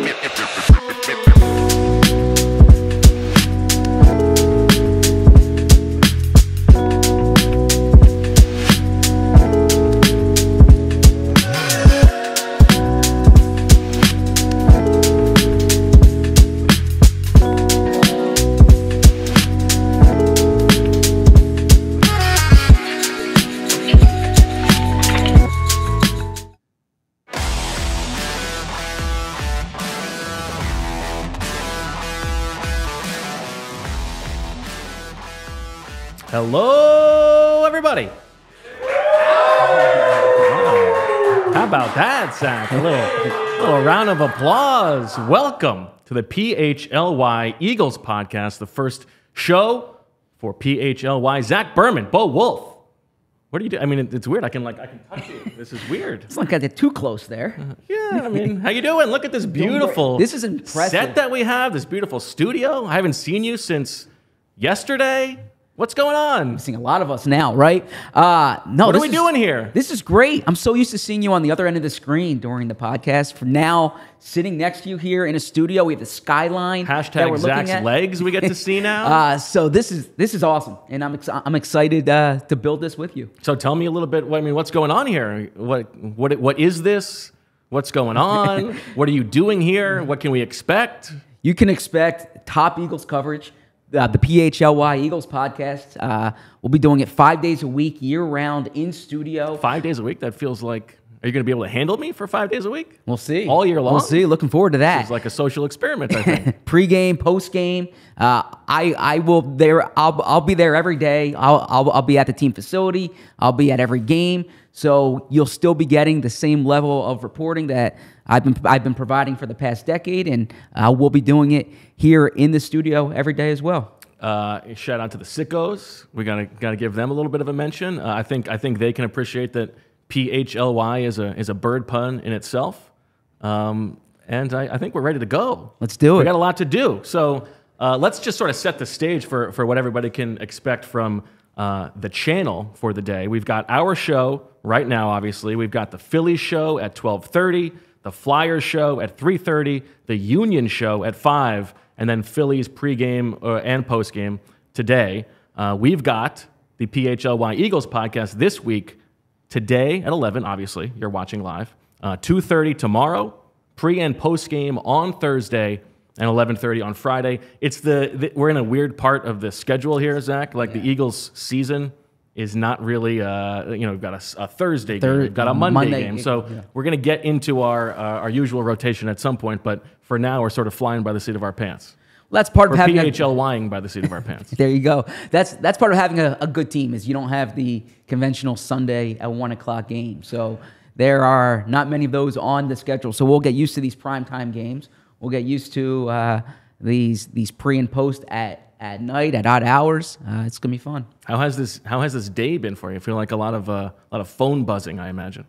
Mi, mi. About? A little, little round of applause. Welcome to the PHLY Eagles podcast, the first show for PHLY. Zach Berman, Bo Wulf. What do you do? I mean, it's weird. I can like, I can touch you. This is weird. It's like I get too close there. Yeah, I mean, how you doing? Look at this beautiful. This is impressive. set that we have. This beautiful studio. I haven't seen you since yesterday. What's going on? I'm Seeing a lot of us now, right? Uh, no, What are we is- doing here? This is great. I'm so used to seeing you on the other end of the screen during the podcast. For now, sitting next to you here in a studio, we have the skyline Hashtag Zach's at. legs we get to see now. Uh, so this is this is awesome, and I'm ex- I'm excited uh, to build this with you. so tell me a little bit. What I mean, what's going on here? What what what is this? What's going on? what are you doing here? What can we expect? You can expect top Eagles coverage. Uh, the PHLY Eagles podcast. Uh, we'll be doing it five days a week, year round, in studio. Five days a week. That feels like. Are you going to be able to handle me for five days a week? We'll see All year long? We'll see. Looking forward to that. It's like a social experiment. I think. Pre-game, post-game. Uh, I I will there. I'll I'll be there every day. I'll, I'll I'll be at the team facility. I'll be at every game. So you'll still be getting the same level of reporting that I've been I've been providing for the past decade, and uh, we'll be doing it here in the studio every day as well. Uh, shout out to the sickos. We gotta gotta give them a little bit of a mention. Uh, I think I think they can appreciate that PHLY is a is a bird pun in itself. Um, and I, I think we're ready to go. Let's do it. We got a lot to do. So uh, let's just sort of set the stage for for what everybody can expect from uh, the channel for the day. We've got our show right now. Obviously, we've got the Phillies show at twelve thirty, the Flyers show at three thirty, the Union show at five, and then Phillies pregame uh, and postgame today. Uh, we've got the PHLY Eagles podcast this week today at 11 obviously you're watching live uh, 2.30 tomorrow pre and post game on thursday and 11.30 on friday it's the, the we're in a weird part of the schedule here zach like the eagles season is not really uh, you know we've got a thursday game we've got a monday, Monday game so yeah. we're going to get into our uh, our usual rotation at some point but for now we're sort of flying by the seat of our pants Well, that's part of having a, PHLYing by the seat of our pants There you go. That's that's part of having a, a good team is you don't have the conventional Sunday at one o'clock game. So there are not many of those on the schedule. So we'll get used to these primetime games. We'll get used to uh, these these pre and post at at night at odd hours. Uh, it's gonna be fun. How has this How has this day been for you? I feel like a lot of uh, a lot of phone buzzing. I imagine.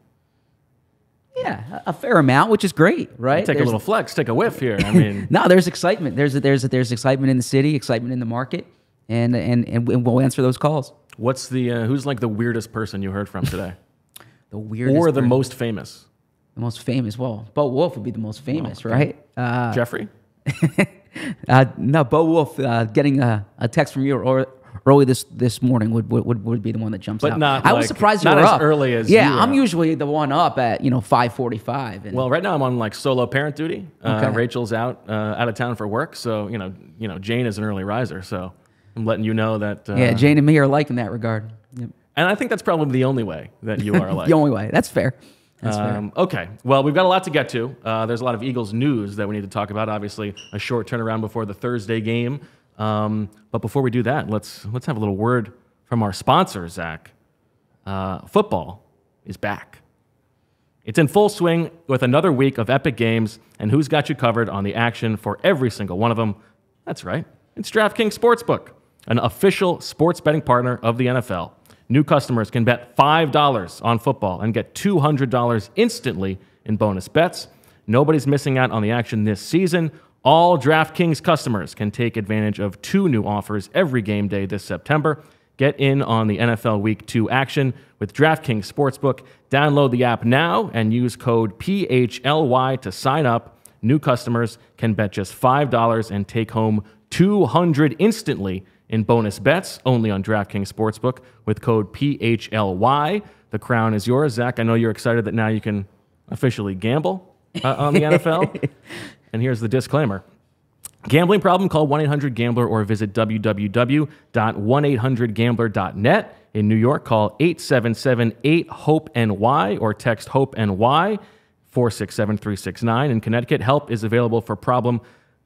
Yeah, a fair amount, which is great, right? Take a little flex. Take a whiff here. I mean, No, there's excitement. There's there's there's excitement in the city, excitement in the market, and and and we'll answer those calls. what's the uh, who's like the weirdest person you heard from today, The weirdest or the per- most famous? The most famous. Well, Bo Wulf would be the most famous, right? Uh, Jeffrey. uh, no, Bo Wulf uh, getting a, a text from you or early this this morning would would, would, be the one that jumps But out. not I was like- surprised you were as up early as Yeah, I'm usually the one up at you know 5:45. Well, right now I'm on like solo parent duty. Uh, Rachel's out uh, out of town for work, so you know you know Jane is an early riser. So I'm letting you know that. Uh, yeah, Jane and me are alike in that regard. Yep. and I think that's probably the only way that you are like. the only way. That's fair. Um, okay. Well, we've got a lot to get to. Uh, there's a lot of Eagles news that we need to talk about. Obviously, a short turnaround before the Thursday game. Um, but before we do that, let's let's have a little word from our sponsor, Zach. Uh, football is back. It's in full swing with another week of epic games, and who's got you covered on the action for every single one of them? That's right. It's DraftKings Sportsbook, an official sports betting partner of the NFL. New customers can bet $5 on football and get $200 instantly in bonus bets. Nobody's missing out on the action this season. All DraftKings customers can take advantage of two new offers every game day this September. Get in on the NFL Week 2 action with DraftKings Sportsbook. Download the app now and use code PHLY to sign up. New customers can bet just $5 and take home 200 instantly in bonus bets only on DraftKings Sportsbook with code PHLY. The crown is yours. Zach, I know you're excited that now you can officially gamble uh, on the NFL. and here's the disclaimer. Gambling problem? Call 1 800 Gambler or visit www.1800Gambler.net. In New York, call 877 8 HOPE NY or text HOPE NY 467 369. In Connecticut, help is available for problem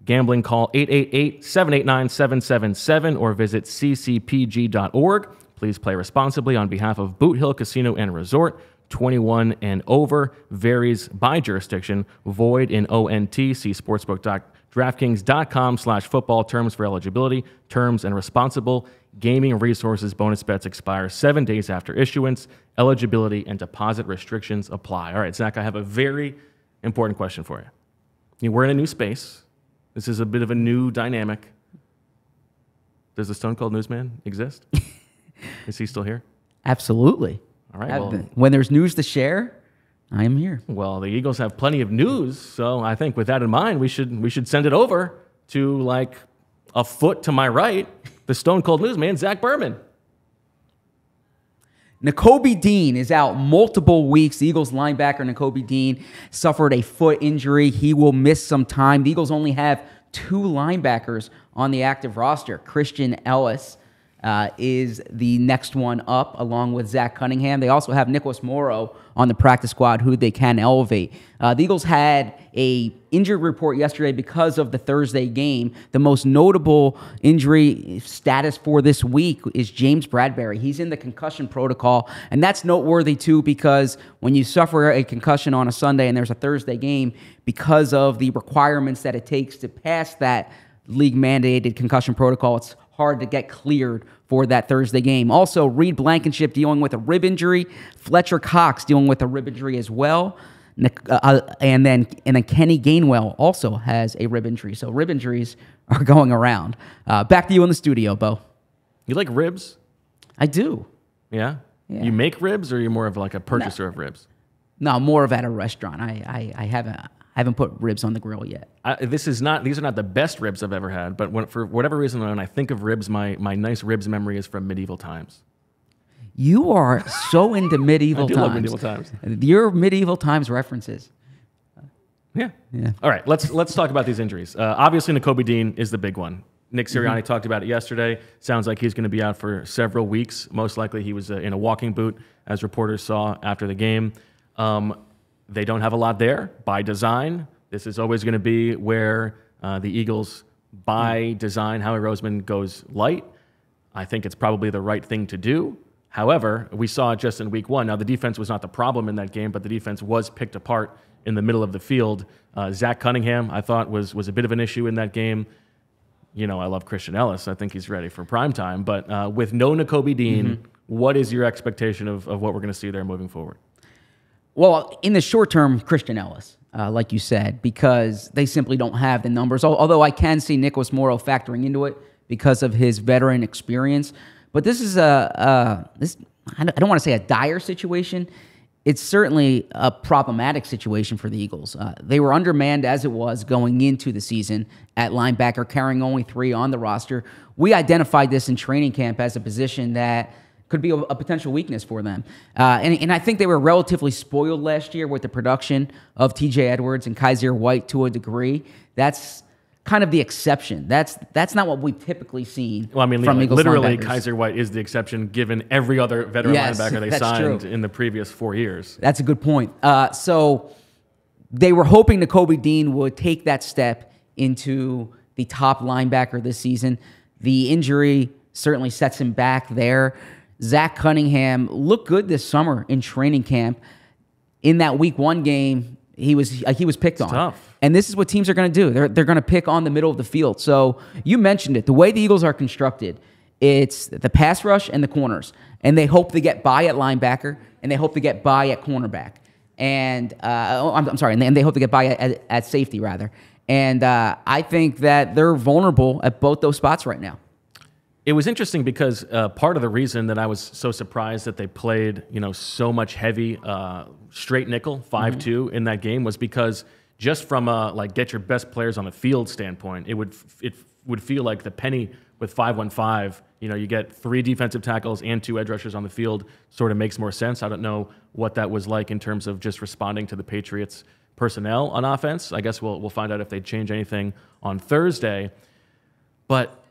gambling. Call 888 789 777 or visit ccpg.org. Please play responsibly on behalf of Boot Hill Casino and Resort. 21 and over varies by jurisdiction. Void in ONT. See sportsbook.draftkings.com slash football terms for eligibility, terms, and responsible gaming resources bonus bets expire seven days after issuance. Eligibility and deposit restrictions apply. All right, Zach, I have a very important question for you. you we're in a new space. This is a bit of a new dynamic. Does the Stone Cold Newsman exist? is he still here? Absolutely. All right. Well, When there's news to share, I am here. well, the Eagles have plenty of news, so I think with that in mind, we should we should send it over to like a foot to my right, the Stone Cold Newsman, Zach Berman. Nakobe Dean is out multiple weeks. The Eagles linebacker Nakobe Dean suffered a foot injury. He will miss some time. The Eagles only have two linebackers on the active roster. Christian Elliss uh, is the next one up, along with Zach Cunningham. They also have Nicholas Morrow on the practice squad, who they can elevate. Uh, the Eagles had a injury report yesterday because of the Thursday game. The most notable injury status for this week is James Bradberry. He's in the concussion protocol, and that's noteworthy too because when you suffer a concussion on a Sunday and there's a Thursday game, because of the requirements that it takes to pass that league mandated concussion protocol, it's hard to get cleared for that Thursday game. Also, Reed Blankenship dealing with a rib injury, Fletcher Cox dealing with a rib injury as well. Uh, uh, and then and then Kenny Gainwell also has a rib injury. So rib injuries are going around. Uh, back to you in the studio, Bo. You like ribs? I do. Yeah? Yeah. You make ribs, or you're more of like a purchaser of ribs? No, more of at a restaurant. I, I, I haven't I haven't put ribs on the grill yet. I, this is not; these are not the best ribs I've ever had. But when, for whatever reason, when I think of ribs, my my nice ribs memory is from medieval times. You are so into medieval I do times. love medieval times. Your medieval times references. Yeah. Yeah. All right. Let's let's talk about these injuries. Uh, obviously, Nakobe Dean is the big one. Nick Mm-hmm. Sirianni talked about it yesterday. Sounds like he's going to be out for several weeks. Most likely, he was uh, in a walking boot, as reporters saw after the game. Um, they don't have a lot there by design. This is always going to be where uh, the Eagles, by design, Howie Roseman goes light. I think it's probably the right thing to do. However, we saw it just in week one. Now, the defense was not the problem in that game, but the defense was picked apart in the middle of the field. Uh, Zach Cunningham, I thought, was, was a bit of an issue in that game. You know, I love Christian Elliss. I think he's ready for prime time. But uh, with no Nakobe Dean, what is your expectation of, of what we're going to see there moving forward? Well, in the short term, Christian Elliss, uh, like you said, because they simply don't have the numbers. Although I can see Nicholas Morrow factoring into it because of his veteran experience. But this is a, a this I don't- want to say a dire situation. It's certainly a problematic situation for the Eagles. Uh, they were undermanned as it was going into the season at linebacker, carrying only three on the roster. We identified this in training camp as a position that could be a, a potential weakness for them. Uh, and, and I think they were relatively spoiled last year with the production of TJ Edwards and Kyzir White to a degree. That's kind of the exception. That's that's not what we've typically seen Well, I mean, from li- Eagles literally, linebackers. Kyzir White is the exception given every other veteran Yes, linebacker they signed true. in the previous four years. That's a good point. Uh, so they were hoping that Kobe Dean would take that step into the top linebacker this season. The injury certainly sets him back there. Zach Cunningham looked good this summer in training camp. In that week one game, he was uh, he was picked on. tough. And this is what teams are going to do. They're, they're going to pick on the middle of the field. So you mentioned it. The way the Eagles are constructed, it's the pass rush and the corners. And they hope to get by at linebacker and they hope to get by at cornerback. And uh, oh, I'm, I'm sorry, and they, and they hope to get by at, at safety, rather. And uh, I think that they're vulnerable at both those spots right now. It was interesting because uh, part of the reason that I was so surprised that they played, you know, so much heavy uh, straight nickel five two in that game was because just from a like get your best players on the field standpoint, it would it would feel like the penny with 515, you know, you get three defensive tackles and two edge rushers on the field sort of makes more sense. I don't know what that was like in terms of just responding to the Patriots personnel on offense. I guess we'll we'll find out if they change anything on Thursday. But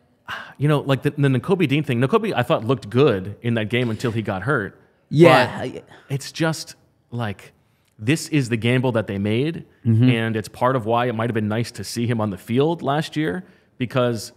you know, like the, the Nakobe Dean thing, Nakobe I thought looked good in that game until he got hurt. Yeah. But it's just like this is the gamble that they made, mm-hmm. and it's part of why it might have been nice to see him on the field last year because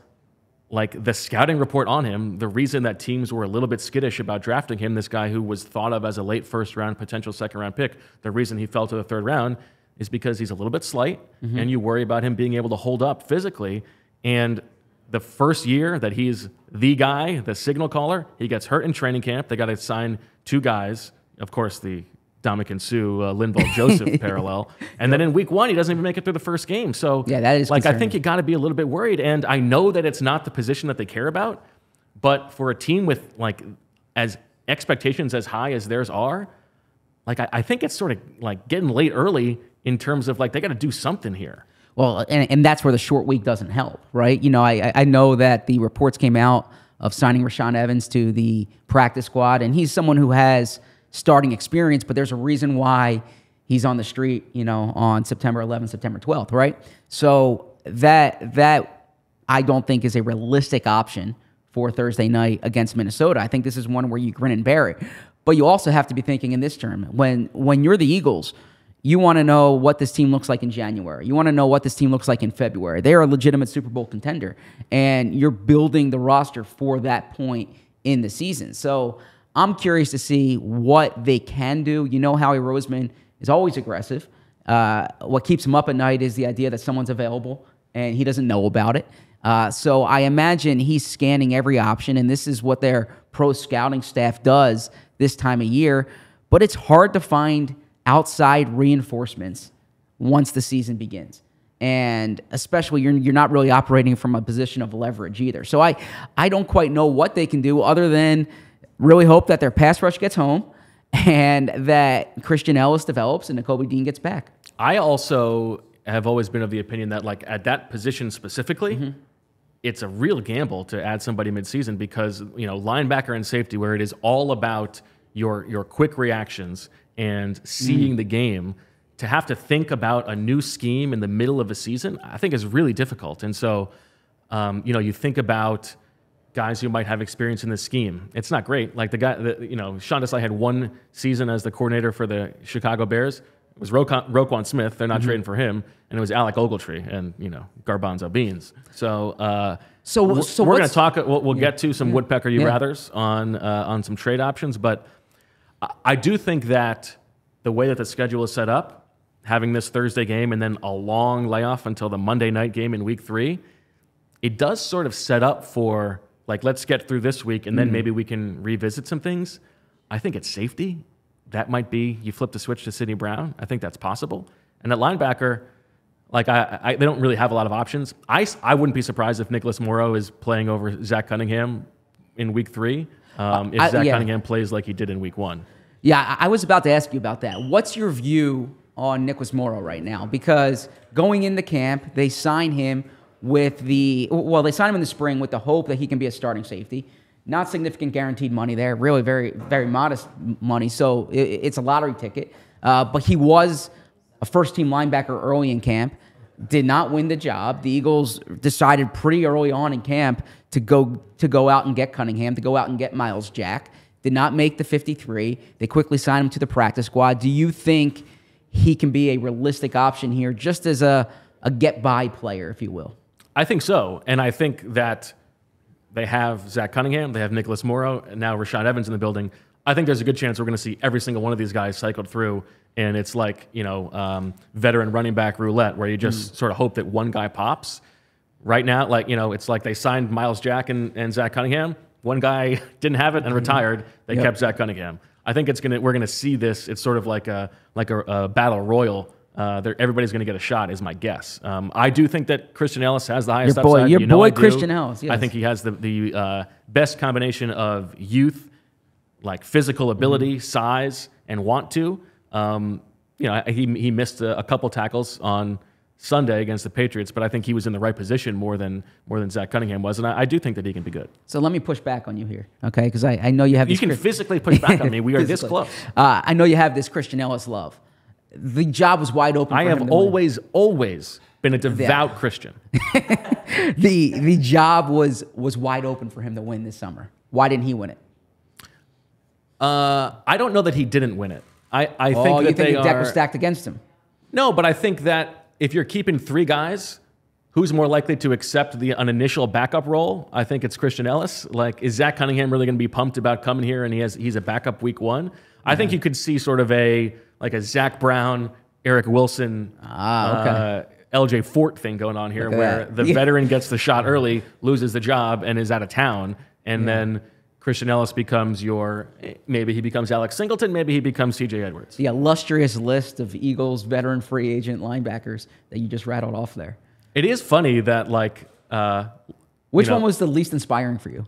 like the scouting report on him, the reason that teams were a little bit skittish about drafting him, this guy who was thought of as a late first round, potential second round pick, the reason he fell to the third round is because he's a little bit slight mm-hmm. and you worry about him being able to hold up physically. And the first year that he's the guy, the signal caller, he gets hurt in training camp. They got to sign two guys, of course, the Ndamukong Suh, uh, Linval Joseph parallel. And then in week one, he doesn't even make it through the first game. So, Yeah, that is like, I think you got to be a little bit worried. And I know that it's not the position that they care about, but for a team with like as expectations as high as theirs are, like I, I think it's sort of like getting late early in terms of like they got to do something here. Well, and, and that's where the short week doesn't help, right? You know, I, I- know that the reports came out of signing Rashaan Evans to the practice squad, and he's someone who has starting experience, but there's a reason why he's on the street, you know, on September 11th, September 12th, right? So that that I don't think is a realistic option for Thursday night against Minnesota. I think this is one where you grin and bear it. But you also have to be thinking in this term when when you're the Eagles, you want to know what this team looks like in January. You want to know what this team looks like in February. They're a legitimate Super Bowl contender, and you're building the roster for that point in the season. So I'm curious to see what they can do. You know, Howie Roseman is always aggressive. Uh, what keeps him up at night is the idea that someone's available and he doesn't know about it. Uh, so I imagine he's scanning every option, and this is what their pro scouting staff does this time of year. But it's hard to find outside reinforcements once the season begins. And especially you're, you're not really operating from a position of leverage either. So I, I don't quite know what they can do other than really hope that their pass rush gets home and that Christian Elliss develops and Kobe Dean gets back. I also have always been of the opinion that like at that position specifically, mm-hmm. it's a real gamble to add somebody midseason because you know linebacker and safety where it is all about your your quick reactions and seeing the game. To have to think about a new scheme in the middle of a season, I think is really difficult. And so, um, you know, you think about guys who might have experience in this scheme. It's not great. Like the guy, the, you know, Sean Desai had one season as the coordinator for the Chicago Bears. It was Roquan, Roquan Smith. They're not trading for him, and it was Alec Ogletree and you know Garbanzo Beans. So, uh, So- we're, so we're going to talk. We'll, we'll get to some Woodpecker you Yeah. rather's on uh, on some trade options, but I, do think that the way that the schedule is set up, having this Thursday game and then a long layoff until the Monday night game in Week Three, it does sort of set up for like let's get through this week and then mm. maybe we can revisit some things. I think it's safety. That might be you flip the switch to Sydney Brown. I think that's possible. And at linebacker, like I, I they don't really have a lot of options. I, I wouldn't be surprised if Nicholas Morrow is playing over Zach Cunningham in Week Three. Um, if I- Zach yeah. Cunningham plays like he did in Week One. Yeah, I was about to ask you about that. What's your view on Nicholas Morrow right now? Because going into camp, they sign him with the well, they sign him in the spring with the hope that he can be a starting safety. Not significant guaranteed money there, really very very modest money. So i- i- it's a lottery ticket. Uh, but he was a first team linebacker early in camp. Did not win the job. The Eagles decided pretty early on in camp to go to go out and get Cunningham, to go out and get Myles Jack. Did not make the 53. They quickly signed him to the practice squad. Do you think he can be a realistic option here, just as a, a get by player, if you will? I think so, and I think that they have Zach Cunningham, they have Nicholas Morrow, and now Rashaan Evans in the building. I think there's a good chance we're going to see every single one of these guys cycled through, and it's like you know um, veteran running back roulette, where you just sort of hope that one guy pops. Right now, like you know, it's like they signed Myles Jack and, and Zach Cunningham. One guy didn't have it and retired. They Yep. kept Zach Cunningham. I think it's gonna we're gonna see this. It's sort of like a like a, a battle royal. Uh, everybody's going to get a shot, is my guess. Um, I do think that Christian Elliss has the highest Your boy- upside. your You know boy Christian Elliss, I think he has the the uh, best combination of youth, like physical ability, Mm-hmm. size, and want to. Um, you know, he he missed a, a couple tackles on Sunday against the Patriots, but I think he was in the right position more than more than Zach Cunningham was, and I, I do think that he can be good. So let me push back on you here, okay? Because I, I know you have You can Chris- physically push back on me. We are this close. Uh, I know you have this Christian Elliss love. The job was wide open. I for him have to win. always, always been a devout Christian. the the job was was wide open for him to win this summer. Why didn't he win it? Uh, I don't know that he didn't win it. I, I think oh, that you think they the deck are. was stacked against him? No, but I think that if you're keeping three guys, who's more likely to accept the an initial backup role? I think it's Christian Elliss. Like, is Zach Cunningham really going to be pumped about coming here and he has he's a backup week one? I think you could see sort of a like a Zach Brown, Eric Wilson, Ah, okay. uh, LJ Fort thing going on here, Look where the Yeah. veteran gets the shot early, loses the job, and is out of town, and then. Christian Elliss becomes your maybe he becomes Alex Singleton, maybe he becomes TJ Edwards. The illustrious list of Eagles veteran free agent linebackers that you just rattled off there. It is funny that like uh, Which You know- one was the least inspiring for you?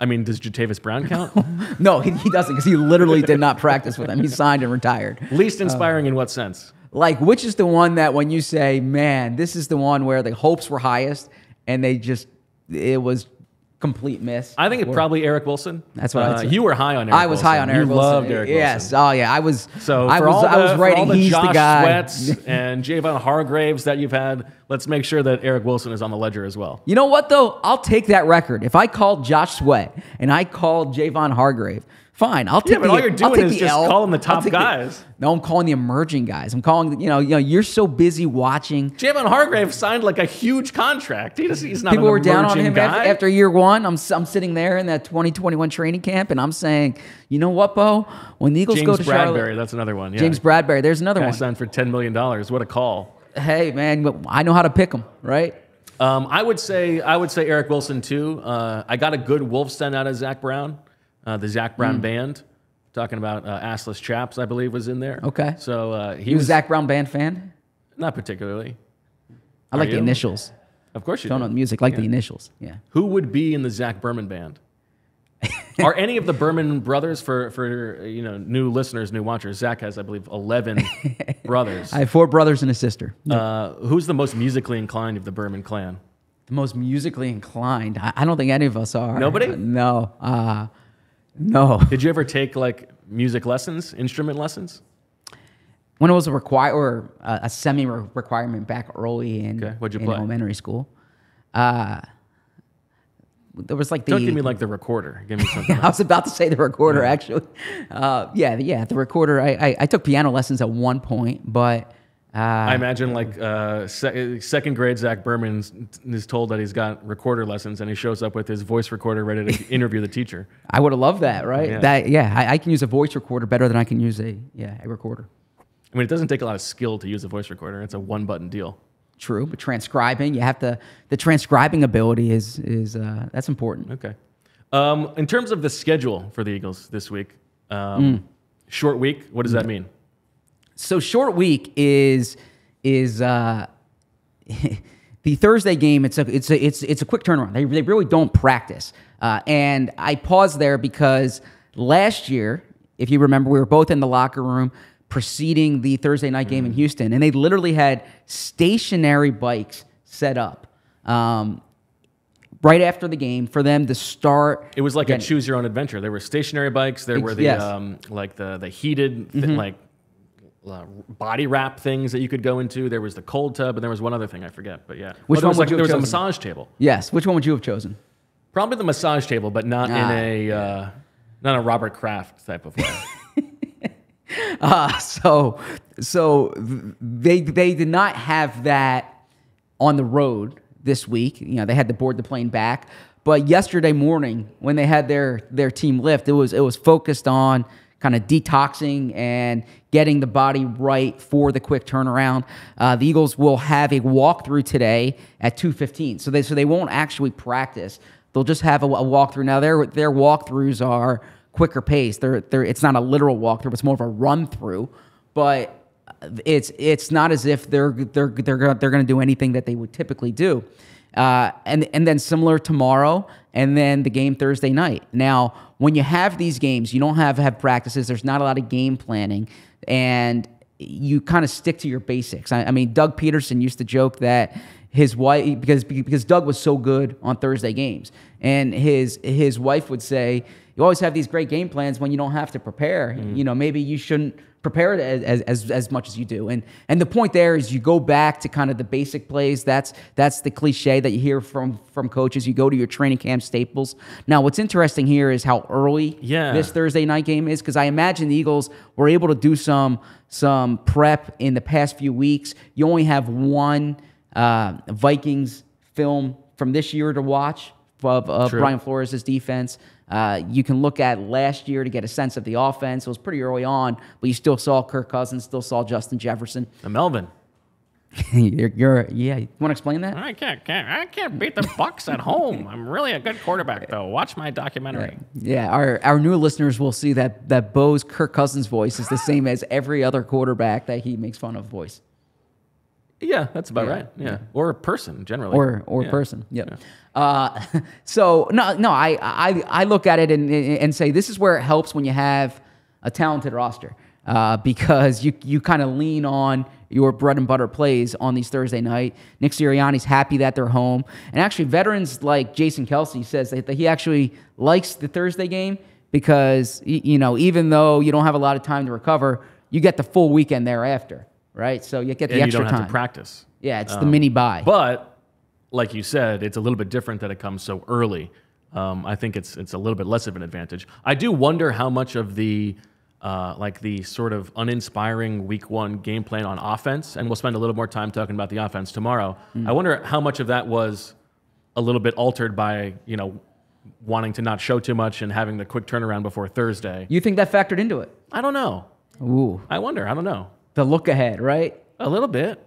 I mean, does Jatavis Brown count? No, he, he doesn't because he literally did not practice with them. He signed and retired. Least inspiring in what sense? Like, which is the one that when you say, man, this is the one where the hopes were highest and they just, it was complete miss? I think it probably Eric Wilson. That's what uh, say. You were high on Eric I was Wilson. high on Eric you Wilson. loved Eric yes. Wilson. Oh, yeah. I was. So I was, the, I was writing, the he's Josh the guy. Sweats and Javon Hargraves that you've had, let's make sure that Eric Wilson is on the ledger as well. You know what though? I'll take that record. If I called Josh Sweat and I called Javon Hargrave, fine. I'll take. but the, all you're doing is just L. calling the top take the- guys. no, I'm calling the emerging guys. I'm calling. You know, you know, you're so busy watching. Javon Hargrave signed like a huge contract. He just, he's not People were down on him after, after year one. I'm, I'm sitting there in that 2021 training camp, and I'm saying, you know what, Bo? When the Eagles go James to Bradbury, Charlotte, that's another one. Yeah. James Bradberry, there's another Guy one. signed for $10 million. What a call. Hey, man, I know how to pick them, right? Um, I would say I would say Eric Wilson too. Uh, I got a good Wolfsten out of Zach Brown, uh, the Zach. Brown band. Talking about uh, assless chaps, I believe was in there. Okay. So uh, he You a was Zach Brown band fan? not particularly. I like Are the initials. Of course you Don't do. know the music, like the initials. Yeah. Who would be in the Zach Berman band? Are any of the Berman brothers for for you know new listeners, new watchers? Zach has, I believe, eleven brothers. I have four brothers and a sister. Uh, who's the most musically inclined of the Berman clan? The most musically inclined. I, I don't think any of us are. Nobody? Uh, no. Uh, no. Did you ever take like music lessons, instrument lessons? When it was a require or a, a semi requirement back early in, Okay, what'd you in play? elementary school, uh, there was like the. Don't give me like the recorder. Give me something. I was about to say the recorder actually. Uh, yeah, yeah, the recorder. I, I I took piano lessons at one point, but uh, I imagine like uh, se- second grade Zach Berman is told that he's got recorder lessons, and he shows up with his voice recorder ready to interview the teacher. I would have loved that, right? Yeah. That yeah, I, I can use a voice recorder better than I can use a yeah a recorder. I mean, it doesn't take a lot of skill to use a voice recorder. It's a one button deal. True, but transcribing, you have to. The transcribing ability is is uh, that's important. Okay. Um, in terms of the schedule for the Eagles this week, um, short week. What does that mean? So short week is is uh, the Thursday game. It's a it's a it's it's a quick turnaround. They they really don't practice. Uh, and I paused there because last year, if you remember, we were both in the locker room preceding the Thursday night game in Houston, and they literally had stationary bikes set up. Um, Right after the game, for them to start, It was like a choose your own adventure. There were stationary bikes. There were the yes. Um, like the the heated th- like uh, body wrap things that you could go into. There was the cold tub, and there was one other thing I forget. But yeah, Which one was would like, you there was a massage table. yes. Which one would you have chosen? Probably the massage table, but not Ah, in a uh, not a Robert Kraft type of way. Uh, so so they they did not have that on the road this week. You know, they had to board the plane back. But yesterday morning, when they had their their team lift, it was it was focused on kind of detoxing and getting the body right for the quick turnaround. Uh, the Eagles will have a walkthrough today at two fifteen. So they so they won't actually practice. They'll just have a, a walkthrough. Now their their walkthroughs are quicker pace. They're, they're, it's not a literal walkthrough. It's more of a run through, but it's it's not as if they're they're they're they're going to do anything that they would typically do. Uh, and and then similar tomorrow, and then the game Thursday night. Now, when you have these games, you don't have have practices. There's not a lot of game planning, and you kind of stick to your basics. I, I mean, Doug Pederson used to joke that his wife because because Doug was so good on Thursday games, and his his wife would say, "You always have these great game plans when you don't have to prepare. Mm. You know, maybe you shouldn't." Prepare it as, as, as much as you do. And and the point there is you go back to kind of the basic plays. That's that's the cliche that you hear from from coaches. You go to your training camp staples. Now what's interesting here is how early Yeah. this Thursday night game is because I imagine the Eagles were able to do some some prep in the past few weeks. You only have one uh, Vikings film from this year to watch of, of Brian Flores' defense. Uh, you can look at last year to get a sense of the offense. It was pretty early on, but you still saw Kirk Cousins, still saw Justin Jefferson. And Melvin. you're, you're, yeah. You want to explain that? I can't, can't I can't beat the Bucks at home. I'm really a good quarterback though. Watch my documentary. Yeah, our, our new listeners will see that that Bo's Kirk Cousins voice is the same as every other quarterback that he makes fun of voice. Yeah, that's about Yeah, right. Yeah. Or a person generally. or or Yeah. person. Yep. Uh, so no, no, I, I I look at it and and say this is where it helps when you have a talented roster uh, because you you kind of lean on your bread and butter plays on these Thursday night. Nick Sirianni's happy that they're home, and actually veterans like Jason Kelce says that he actually likes the Thursday game because you know even though you don't have a lot of time to recover, you get the full weekend thereafter, right? So you get the And you extra don't have time. to practice. Yeah, it's the mini buy. But like you said, it's a little bit different that it comes so early. Um, I think it's it's a little bit less of an advantage. I do wonder how much of the uh, like the sort of uninspiring week one game plan on offense, and we'll spend a little more time talking about the offense tomorrow. Mm. I wonder how much of that was a little bit altered by you know wanting to not show too much and having the quick turnaround before Thursday. You think that factored into it? I don't know. Ooh, I wonder. I don't know. The look ahead, right? A little bit.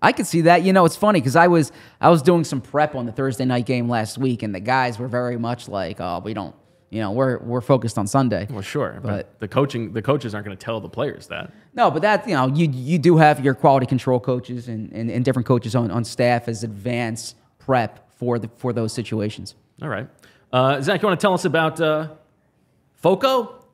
I could see that. You know, it's funny because I was I was doing some prep on the Thursday night game last week, and the guys were very much like, "Oh, we don't, you know, we're we're focused on Sunday." Well, sure, but, But- the coaching the coaches aren't going to tell the players that. No, but that you know, you you do have your quality control coaches and, and, and different coaches on, on staff as advanced prep for the for those situations. All right. Uh, Zach, you want to tell us about uh, FOCO?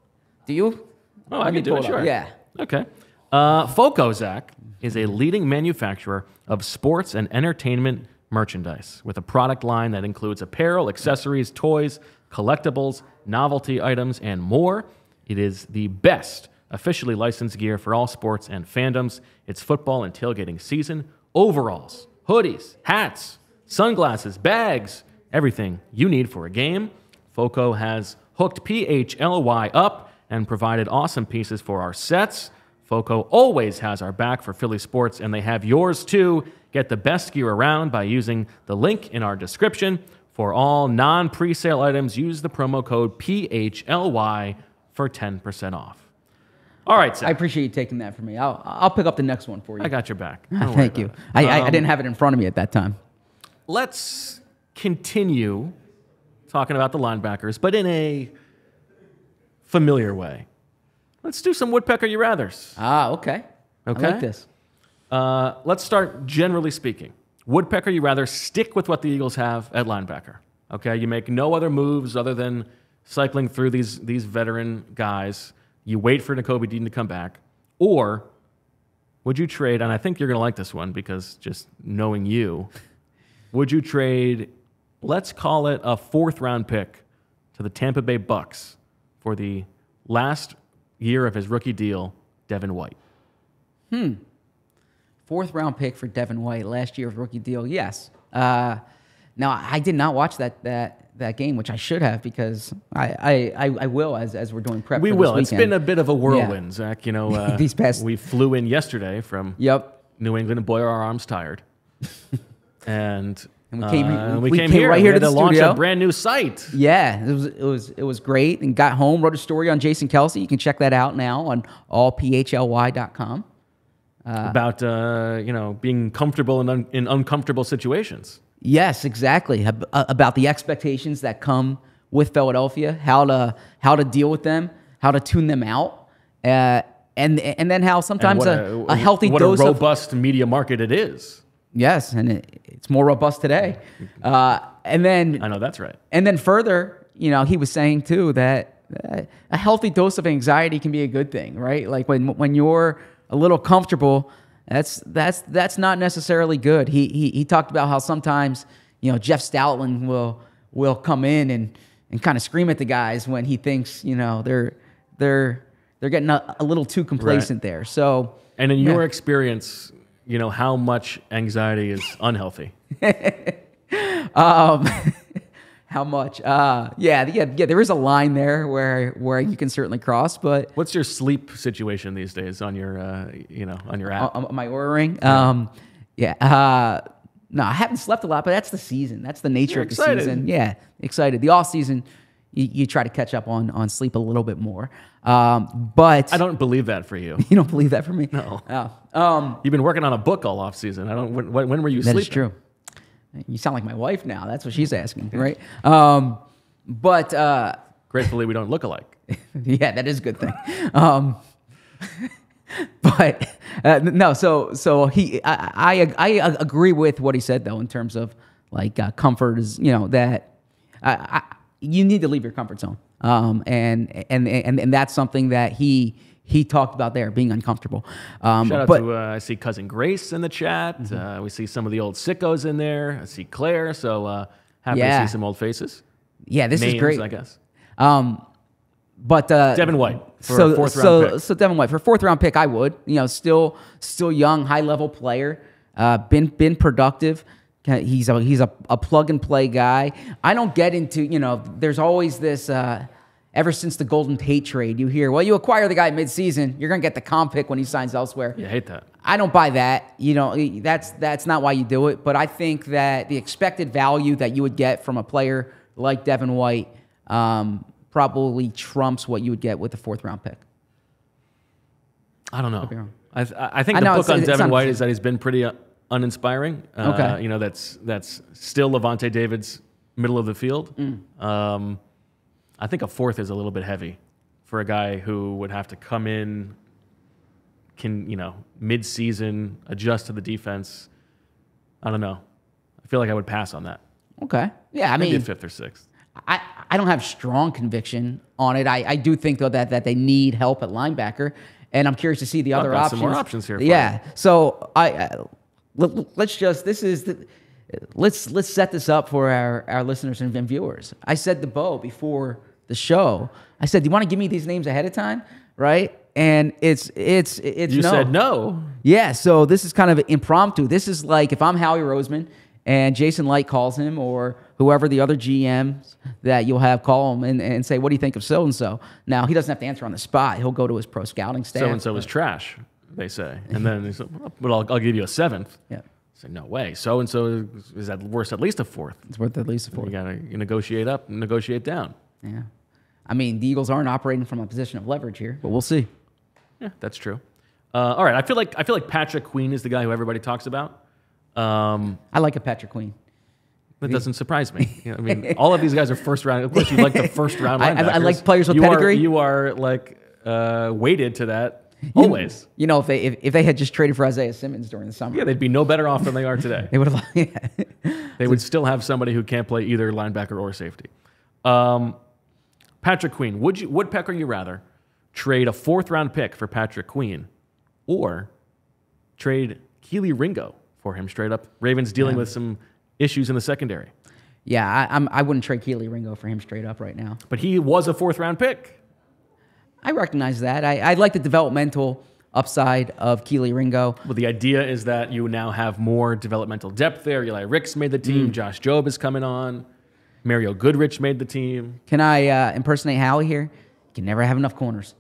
Do you? Oh, I me can do it sure. Yeah. Okay. Uh, FOCO, Zach, is a leading manufacturer of sports and entertainment merchandise with a product line that includes apparel, accessories, toys, collectibles, novelty items, and more. It is the best officially licensed gear for all sports and fandoms. It's football and tailgating season. Overalls, hoodies, hats, sunglasses, bags, everything you need for a game. FOCO has hooked PHLY up and provided awesome pieces for our sets. FOCO always has our back for Philly sports, and they have yours too. Get the best gear around by using the link in our description. For all non presale items, use the promo code PHLY for 10% off. All right, I appreciate you taking that for me. I'll I'll pick up the next one for you. I got your back. Thank you. I, I, I Um, didn't have it in front of me at that time. let's continue talking about the linebackers, but in a familiar way. Let's do some woodpecker you rathers. Ah, okay. I Okay. like this. Uh, let's start generally speaking. Woodpecker you rather stick with what the Eagles have at linebacker. Okay, you make no other moves other than cycling through these these veteran guys. You wait for Nakobe Dean to come back, or would you trade? And I think you're going to like this one because just knowing you, would you trade? Let's call it a fourth round pick to the Tampa Bay Bucks for the last year of his rookie deal, Devin White. Hmm. Fourth round pick for Devin White last year's rookie deal. Yes. Uh, now I did not watch that that that game, which I should have because I I, I, will as as we're doing prep. We for this will. It's been a bit of a whirlwind, Zach. You know, uh, These past- we flew in yesterday from Yep. New England, and boy, are our arms tired. and And we came- uh, we we came came here right here to the launch studio. a brand new site. Yeah, it was it was it was great and got home, wrote a story on Jason Kelce. You can check that out now on allphly.com. about uh, you know being comfortable in, un- in uncomfortable situations. Yes, exactly. Ab- uh, About the expectations that come with Philadelphia, how to how to deal with them, how to tune them out, uh, and and then how sometimes what a, a healthy what dose a of robust media market it is. Yes, and it, it's more robust today. Uh, and then I know that's right. and then further, you know, he was saying too that uh, a healthy dose of anxiety can be a good thing, right? Like when when you're a little comfortable, that's that's that's not necessarily good. He he he talked about how sometimes you know Jeff Stoutland will will come in and and kind of scream at the guys when he thinks you know they're they're they're getting a, a little too complacent there. So And in Yeah. your experience, you know how much anxiety is unhealthy. Um, how much? Uh, yeah, yeah, yeah. There is a line there where where you can certainly cross, but What's your sleep situation these days on your, uh, you know, on your app? uh, my ordering. Um, yeah. Uh, no, I haven't slept a lot, but that's the season. That's the nature You're of the excited. season. Yeah, excited. The off season, you, you try to catch up on on sleep a little bit more. Um, but I don't believe that for you. You don't believe that for me? No. Oh, um, You've been working on a book all off season. I don't. When, when were you that sleeping? is true. You sound like my wife now. That's what she's asking, right? Um, but uh, Gratefully, we don't look alike. yeah, that is a good thing. Um, but uh, no, so so he, I, I I agree with what he said though in terms of like uh, comfort is you know that I, I, you need to leave your comfort zone, um, and and and and that's something that he he talked about there being uncomfortable. Um, Shout out but to uh, I see cousin Grace in the chat. Uh, we see some of the old sickos in there. I see Claire. So uh, happy Yeah. to see some old faces. yeah, this Names, is great. I guess. Um, but uh, Devin White for so a fourth round so pick. so Devin White for fourth round pick, I would. You know, still still young, high level player. Uh, been been productive. He's a he's a, a plug and play guy. I don't get into you know. There's always this. Uh, ever since the Golden Tate trade, you hear, well, you acquire the guy mid-season, you're gonna get the comp pick when he signs elsewhere. Yeah, I hate that. I don't buy that. You know, that's that's not why you do it. But I think that the expected value that you would get from a player like Devin White um, probably trumps what you would get with the fourth round pick. I don't know. I, I think I the know, book it's- on it's Devin White is that he's been pretty uh, uninspiring. Uh, Okay. You know, that's that's still Lavonte David's middle of the field. Mm. Um, I think a fourth is a little bit heavy for a guy who would have to come in, can you know, mid-season adjust to the defense. I don't know. I feel like I would pass on that. Okay. Yeah, I Maybe mean, fifth or sixth. I, I don't have strong conviction on it. I, I do think though that, that they need help at linebacker, and I'm curious to see the other got options. some more options here Yeah. So I uh, let, us just this is the let's let's set this up for our our listeners and viewers. I said to Bo before the show. I said, "Do you want to give me these names ahead of time?" Right? And it's it's it's You no. said no. Yeah, so this is kind of impromptu. This is like if I'm Howie Roseman and Jason Licht calls him or whoever the other GMs that you'll have call him and, and say, What do you think of so and so? Now, he doesn't have to answer on the spot. He'll go to his pro scouting staff. So and so is trash, they say. And then they say, well, I'll, I'll give you a seventh. Yeah, Say, no way. So and so is at worth at least a fourth. it's worth at least a fourth. You gotta negotiate up, and negotiate down. Yeah. I mean, the Eagles aren't operating from a position of leverage here, but we'll see. Yeah, that's true. Uh, all right, I feel like I feel like Patrick Queen is the guy who everybody talks about. Um, I like a Patrick Queen. that doesn't surprise me. You know, I mean, all of these guys are first round. Of course, you like the first round I- I- I like players with you pedigree. Are, you are like uh, weighted to that always. You know, if they if, if they had just traded for Isaiah Simmons during the summer, Yeah, they'd be no better off than they are today. they would have. Yeah. They would still have somebody who can't play either linebacker or safety. Um, Patrick Queen, would you would you rather trade a fourth round pick for Patrick Queen, or trade Kelee Ringo for him straight up? Ravens dealing with some issues in the secondary, yeah, I, I'm, I wouldn't trade Kelee Ringo for him straight up right now. but he was a fourth round pick. I recognize that. I, I like the developmental upside of Kelee Ringo. Well, the idea is that you now have more developmental depth there. Eli Ricks made the team. Josh Jobe is coming on. Mario Goodrich made the team. Can I uh, impersonate Howie here? You can never have enough corners.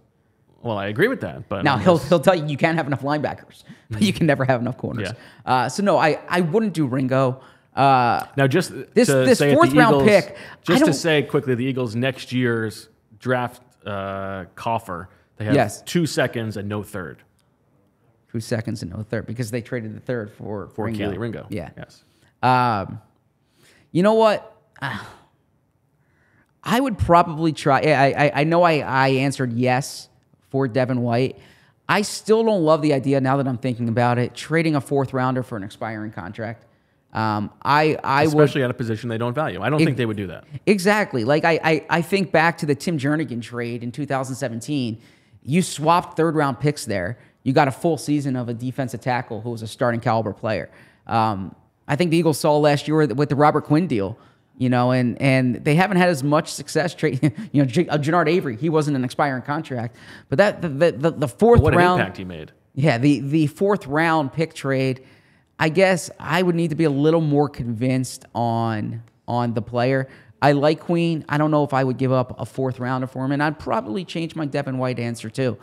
Well, I agree with that, but Now he'll he'll tell you you can't have enough linebackers, but you can never have enough corners. Yeah. Uh, so no, I, I wouldn't do Ringo. Uh, Now, just This- this fourth the round Eagles- pick, Just to say quickly, the Eagles next year's draft uh, coffer, they have Yes. two seconds and no third two seconds and no third because they traded the third for for Ringo. Kelee Ringo. Yeah. Yes. Um, you know what? I would probably try. I, I, I know I, I answered yes for Devin White. I still don't love the idea now that I'm thinking about it, trading a fourth rounder for an expiring contract. Um, I I would Especially at a position they don't value. I don't think they would do that. Exactly. Like I, I, I think back to the Tim Jernigan trade in 2017. You swapped third round picks there. You got a full season of a defensive tackle who was a starting caliber player. Um, I think the Eagles saw last year with the Robert Quinn deal, you know, and and they haven't had as much success trading. You know, J- uh, Genard Avery, he wasn't an expiring contract, but that the the, the, fourth What an round impact he made. yeah, the the fourth round pick trade, I guess I would need to be a little more convinced on on the player. I like Queen. I don't know if I would give up a fourth rounder for him, and I'd probably change my Devin White answer too.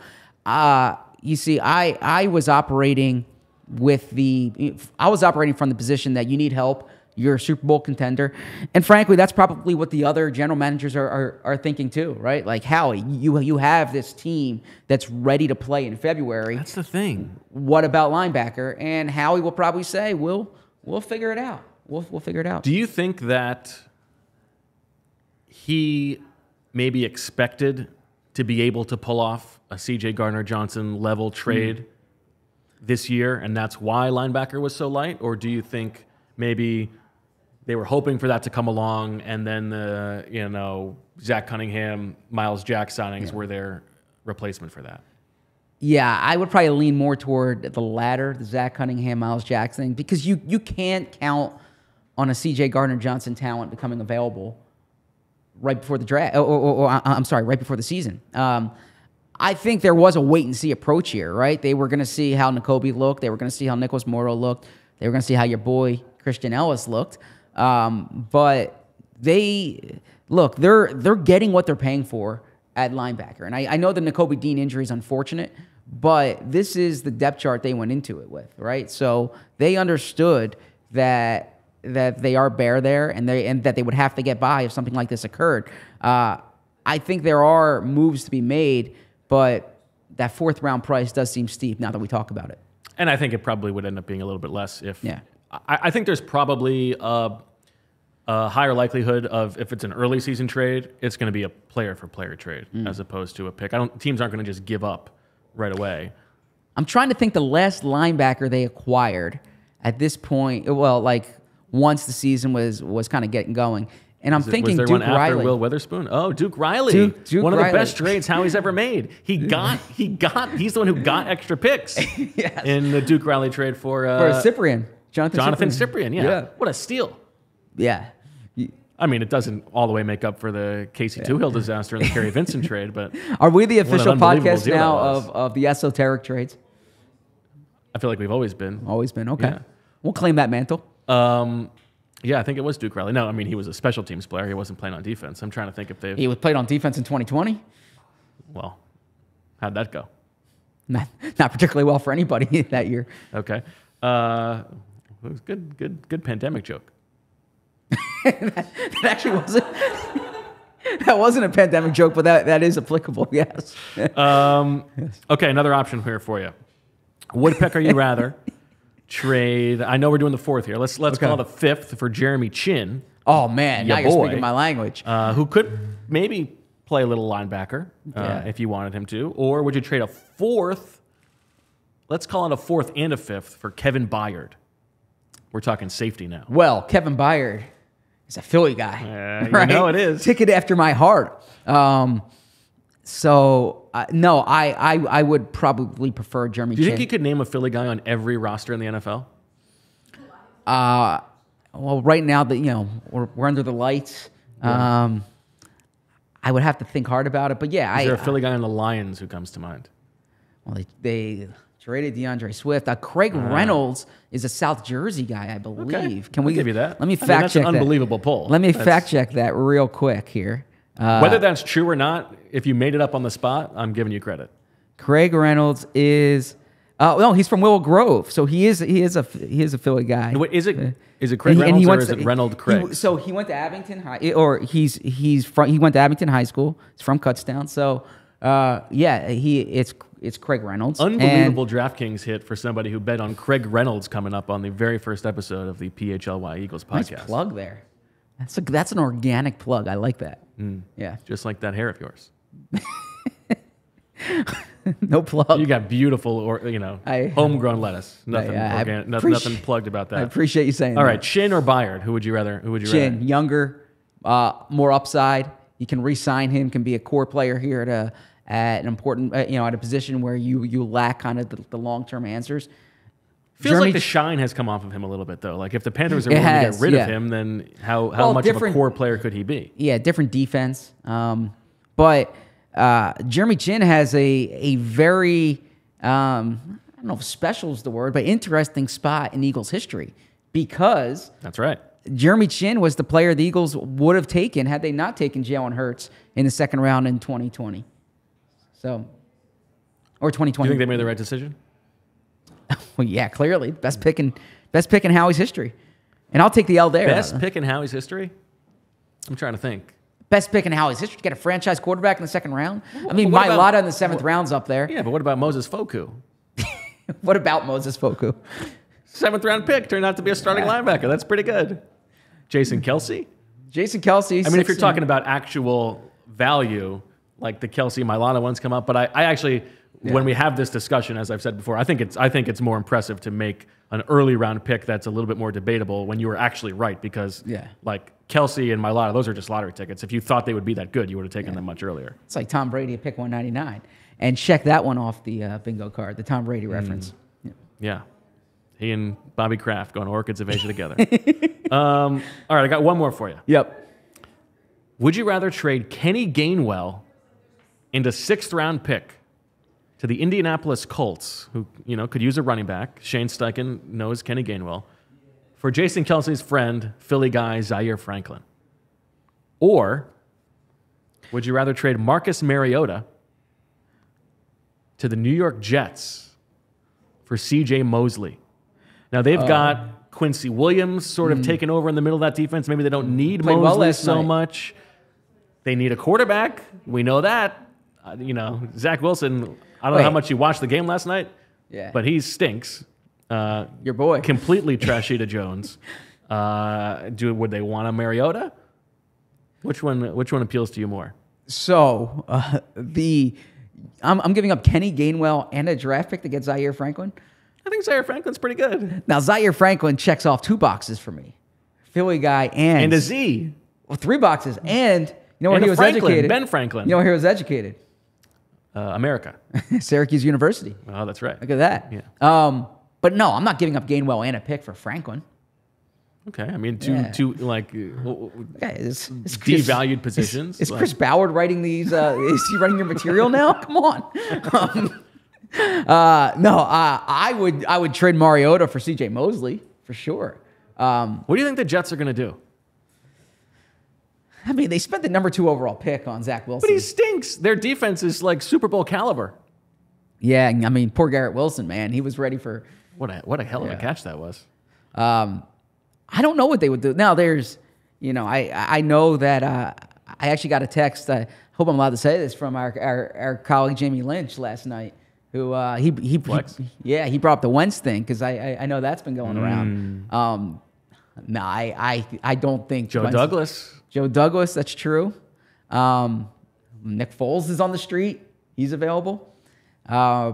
Uh, you see, I I was operating with the I was operating from the position that you need help. You're a Super Bowl contender, and frankly, that's probably what the other general managers are, are, are thinking too, right? Like Howie, you you have this team that's ready to play in February That's the thing. what about linebacker? And Howie will probably say, "We'll we'll figure it out. We'll we'll figure it out." Do you think that he maybe expected to be able to pull off a CJ Gardner Johnson level trade mm-hmm. this year, and that's why linebacker was so light? Or do you think maybe they were hoping for that to come along, and then the you know Zach Cunningham, Myles Jack signings were their replacement for that? Yeah, I would probably lean more toward the latter, the Zach Cunningham, Miles Jackson, because you you can't count on a CJ Gardner Johnson talent becoming available right before the draft. Or, or, or, I- I'm sorry, right before the season. Um, I think there was a wait and see approach here, right? They were going to see how Nakobe looked. They were going to see how Nicholas Morrow looked. They were going to see how your boy Christian Elliss looked. Um, but they look, they're they're getting what they're paying for at linebacker. And I, I know the Nakobe Dean injury is unfortunate, but this is the depth chart they went into it with, right? So they understood that that they are bare there and they and that they would have to get by if something like this occurred. Uh, I think there are moves to be made, but that fourth round price does seem steep now that we talk about it. And I think it probably would end up being a little bit less if. Yeah. I, I think there's probably a, a higher likelihood of if it's an early season trade, it's going to be a player for player trade as opposed to a pick. I don't. Teams aren't going to just give up right away. I'm trying to think the last linebacker they acquired at this point. Well, like once the season was was kind of getting going, and I'm it- thinking Duke Riley. Will Witherspoon? Oh, Duke Riley, Duke- Duke one of the best trades Howie's ever made. He got he got he's the one who got extra picks Yes. in the Duke Riley trade for, uh, for Cyprien, Jonathan, Johnathan Cyprien. Yeah. yeah, what a steal. yeah. I mean, it doesn't all the way make up for the Casey Toohill disaster and the Kary Vincent trade, but Are we the official podcast now of, of the esoteric trades? I feel like we've always been. Always been okay. Yeah. We'll claim that mantle. Um, yeah, I think it was Duke Riley. No, I mean he was a special teams player. He wasn't playing on defense. I'm trying to think if they've He was played on defense in 2020. well, how'd that go? Not, not particularly well for anybody that year. Okay, uh, it was good, good, good pandemic joke. That actually wasn't. that wasn't a pandemic joke, but that, that is applicable. Yes. Um, okay, another option here for you. Woodpecker, you rather trade? I know we're doing the fourth here. Let's let's Okay. call the fifth for Jeremy Chinn, oh man, now you're boy. speaking my language. uh, who could maybe play a little linebacker uh, Yeah. if you wanted him to, or would you trade a fourth? Let's call it a fourth and a fifth for Kevin Byard. We're talking safety now. Well, Kevin Byard is a Philly guy. Uh, you know it is. Ticket after my heart. Um, so uh, no, I, I I would probably prefer Jeremy. Do you Chinn. think you could name a Philly guy on every roster in the NFL? Uh, well, right now that you know we're, we're under the lights. Um, I would have to think hard about it, but yeah, Is I. there a Philly guy on the Lions who comes to mind? well, they, they traded D'Andre Swift. Uh, Craig Reynolds is a South Jersey guy, I believe. Can I'll we give you that. Let me I mean, fact that's check an that. unbelievable pull. Let me That's- fact check that real quick here. Uh, Whether that's true or not, if you made it up on the spot, I'm giving you credit. Craig Reynolds is. Uh, no, he's from Willow Grove, so he is he is a he is a Philly guy. Wait, is it is it Craig he- and Reynolds he or is to- it Reynold he- Craig? so he went to Abington High, or he's he's from he went to Abington High School. He's from Kutztown. So uh, yeah, he it's it's Craig Reynolds. And- Unbelievable DraftKings hit for somebody who bet on Craig Reynolds coming up on the very first episode of the PHLY Eagles nice podcast. plug there. That's a, that's an organic plug. I like that. Hmm. Yeah. Just like that hair of yours. no plug. You got beautiful, or you know, I- homegrown lettuce. Nothing, I organic, nothing, plugged about that. I appreciate you saying All that. right, Chinn or Byard? Who would you rather? Who would you Chinn, rather? younger, uh, more upside. You can re-sign him. Can be a core player here at a at an important, uh, you know, at a position where you you lack kind of the, the long term answers. Feels Jeremy like the shine has come off of him a little bit, though. Like if the Panthers are willing to get rid yeah. of him, then how how Well, much of a core player could he be? yeah, different defense. Um, but uh, Jeremy Chinn has a a very um, I don't know if special is the word, but interesting spot in Eagles history because That's right. Jeremy Chinn was the player the Eagles would have taken had they not taken Jalen Hurts in the second round in 2020. So, or Do 2020. you think they made the right decision? well, yeah, clearly best pick in best pick in Howie's history, and I'll take the L there. Best pick in Howie's history? I'm trying to think. Best pick in Howie's history. To get a franchise quarterback in the second round. I mean, my Mailata in the seventh round's up there. Yeah, but what about Moses Foku? What about Moses Foku? Seventh round pick turned out to be a starting linebacker. That's pretty good. Jason Kelce? Jason Kelce. I mean, if you're talking about actual value, like the Kelce Mailata ones come up, but I, I actually, when we have this discussion, as I've said before, I think it's I think it's more impressive to make an early round pick that's a little bit more debatable when you were actually right because Yeah. like Kelce and Mailata, those are just lottery tickets. If you thought they would be that good, you would have taken them much earlier. it's like Tom Brady at pick 199, and check that one off the uh, bingo card, the Tom Brady reference. Yeah. Yeah. He and Bobby Kraft going Orchids of Asia together. um, all right, I got one more for you. Yep. Would you rather trade Kenny Gainwell into sixth round pick to the Indianapolis Colts, who you know could use a running back? Shane Steichen knows Kenny Gainwell for Jason Kelce's friend, Philly guy Zaire Franklin, or would you rather trade Marcus Mariota to the New York Jets for C.J. Mosley? Now Uh, they've got Quincy Williams sort of taken over in the middle of that defense. Maybe they don't need well Mosley last so night. much. They need a quarterback. We know that. Uh, you know, Zach Wilson. I don't know how much you watched the game last night, Yeah. but he stinks. Uh, Your boy. completely trashy to Jones. Uh, do would they want a Mariota? Which one? Which one appeals to you more? So uh, the I'm, I'm giving up Kenny Gainwell and a draft pick to get Zaire Franklin. I think Zaire Franklin's pretty good. Now Zaire Franklin checks off two boxes for me, Philly guy and, And a Z. well, three boxes, and you know where And he was Franklin, educated. Ben Franklin. You know where he was educated? Uh, America. Syracuse University. Oh, that's right. Look at that. Yeah. Um, but no, I'm not giving up Gainwell and a pick for Franklin. Okay. I mean, two Yeah. two like uh, Okay, is, is Chris- devalued positions. Is, like- Chris Ballard writing these? Uh, is he writing your material now? Come on. Um, uh, no, uh, I would I would trade Mariota for C.J. Mosley for sure. Um, What do you think the Jets are going to do? I mean, they spent the number two overall pick on Zach Wilson. But he stinks. Their defense is like Super Bowl caliber. yeah, I mean, poor Garrett Wilson, man. He was ready for. What a what a hell of a catch that was. Um, I don't know what they would do. Now, there's, you know, I I know that uh, I actually got a text. I hope I'm allowed to say this from our our, our colleague Jamie Lynch last night, who uh, he he, he yeah he brought up the Wentz thing because I, I I know that's been going around. Um, no, I I I don't think Joe Wentz- Douglas. Joe Douglas, that's true. Um, Nick Foles is on the street. He's available. Uh,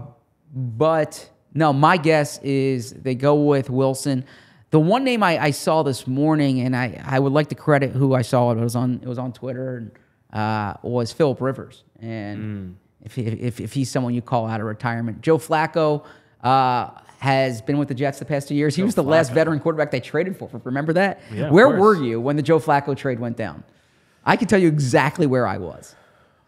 but no, my guess is they go with Wilson. The one name I, I saw this morning, and I, I would like to credit who I saw it. It was on it was on Twitter, and, uh, was Philip Rivers. And if, he, if if he's someone you call out of retirement, Joe Flacco uh, has been with the Jets the past two years. He was the last veteran quarterback they traded for. Remember that? Yeah, Where were you when the Joe Flacco trade went down? I can tell you exactly where I was.